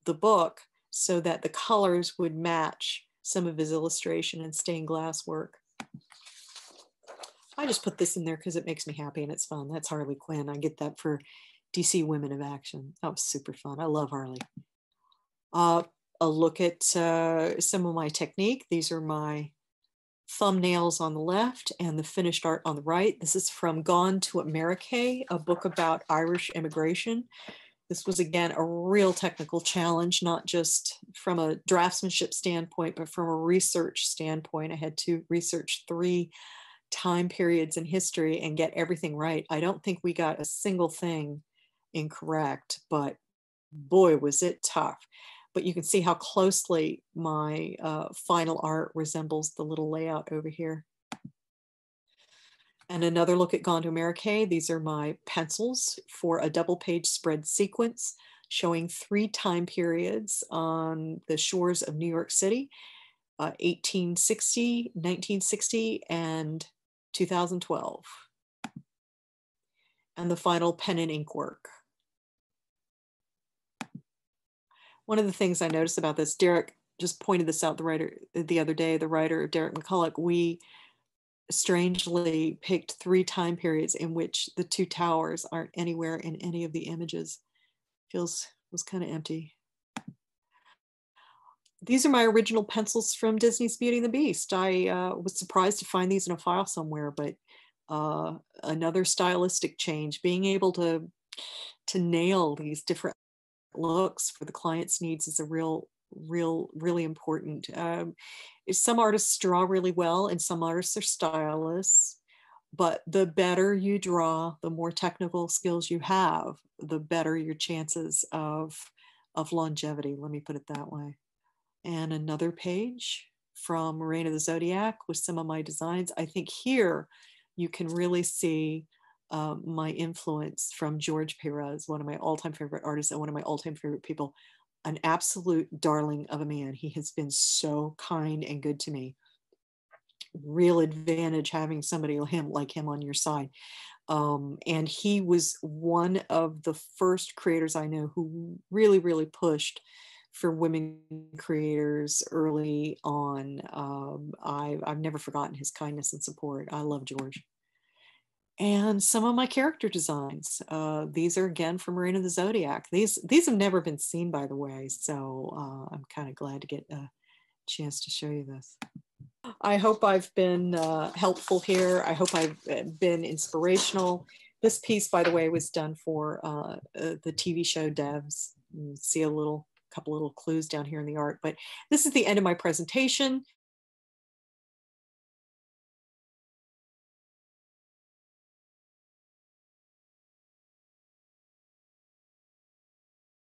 the book so that the colors would match some of his illustration and stained glass work. I just put this in there because it makes me happy and it's fun. That's Harley Quinn. I get that for DC Women of Action. That was super fun. I love Harley. Uh, a look at uh, some of my technique. These are my thumbnails on the left and the finished art on the right. This is from Gone to Amerikay, a book about Irish immigration. This was again a real technical challenge, not just from a draftsmanship standpoint, but from a research standpoint. I had to research three time periods in history and get everything right. I don't think we got a single thing incorrect, but boy, was it tough. But you can see how closely my uh, final art resembles the little layout over here. And another look at Gone to Amerikay These are my pencils for a double page spread sequence showing three time periods on the shores of New York City, uh, 1860, 1960, and 2012. And the final pen and ink work. One of the things I noticed about this, Derek just pointed this out the writer the other day, the writer Derek McCulloch, we strangely picked three time periods in which the two towers aren't anywhere in any of the images. Feels was kind of empty. These are my original pencils from Disney's Beauty and the Beast. I uh, was surprised to find these in a file somewhere, but uh, another stylistic change, being able to to nail these different looks for the client's needs is a real real really important. Um, some artists draw really well and some artists are stylists but the better you draw the more technical skills you have the better your chances of of longevity. Let me put it that way. And another page from Reign of the Zodiac with some of my designs. I think here you can really see um, my influence from George Perez, one of my all-time favorite artists and one of my all-time favorite people an absolute darling of a man. He has been so kind and good to me. Real advantage having somebody him like him on your side. Um, and he was one of the first creators I know who really, really pushed for women creators early on. Um, I, I've never forgotten his kindness and support. I love George and some of my character designs. Uh, these are again from of the Zodiac. These these have never been seen, by the way, so uh, I'm kind of glad to get a chance to show you this. I hope I've been uh, helpful here. I hope I've uh, been inspirational. This piece, by the way, was done for uh, uh, the TV show Devs. You see a little couple little clues down here in the art, but this is the end of my presentation.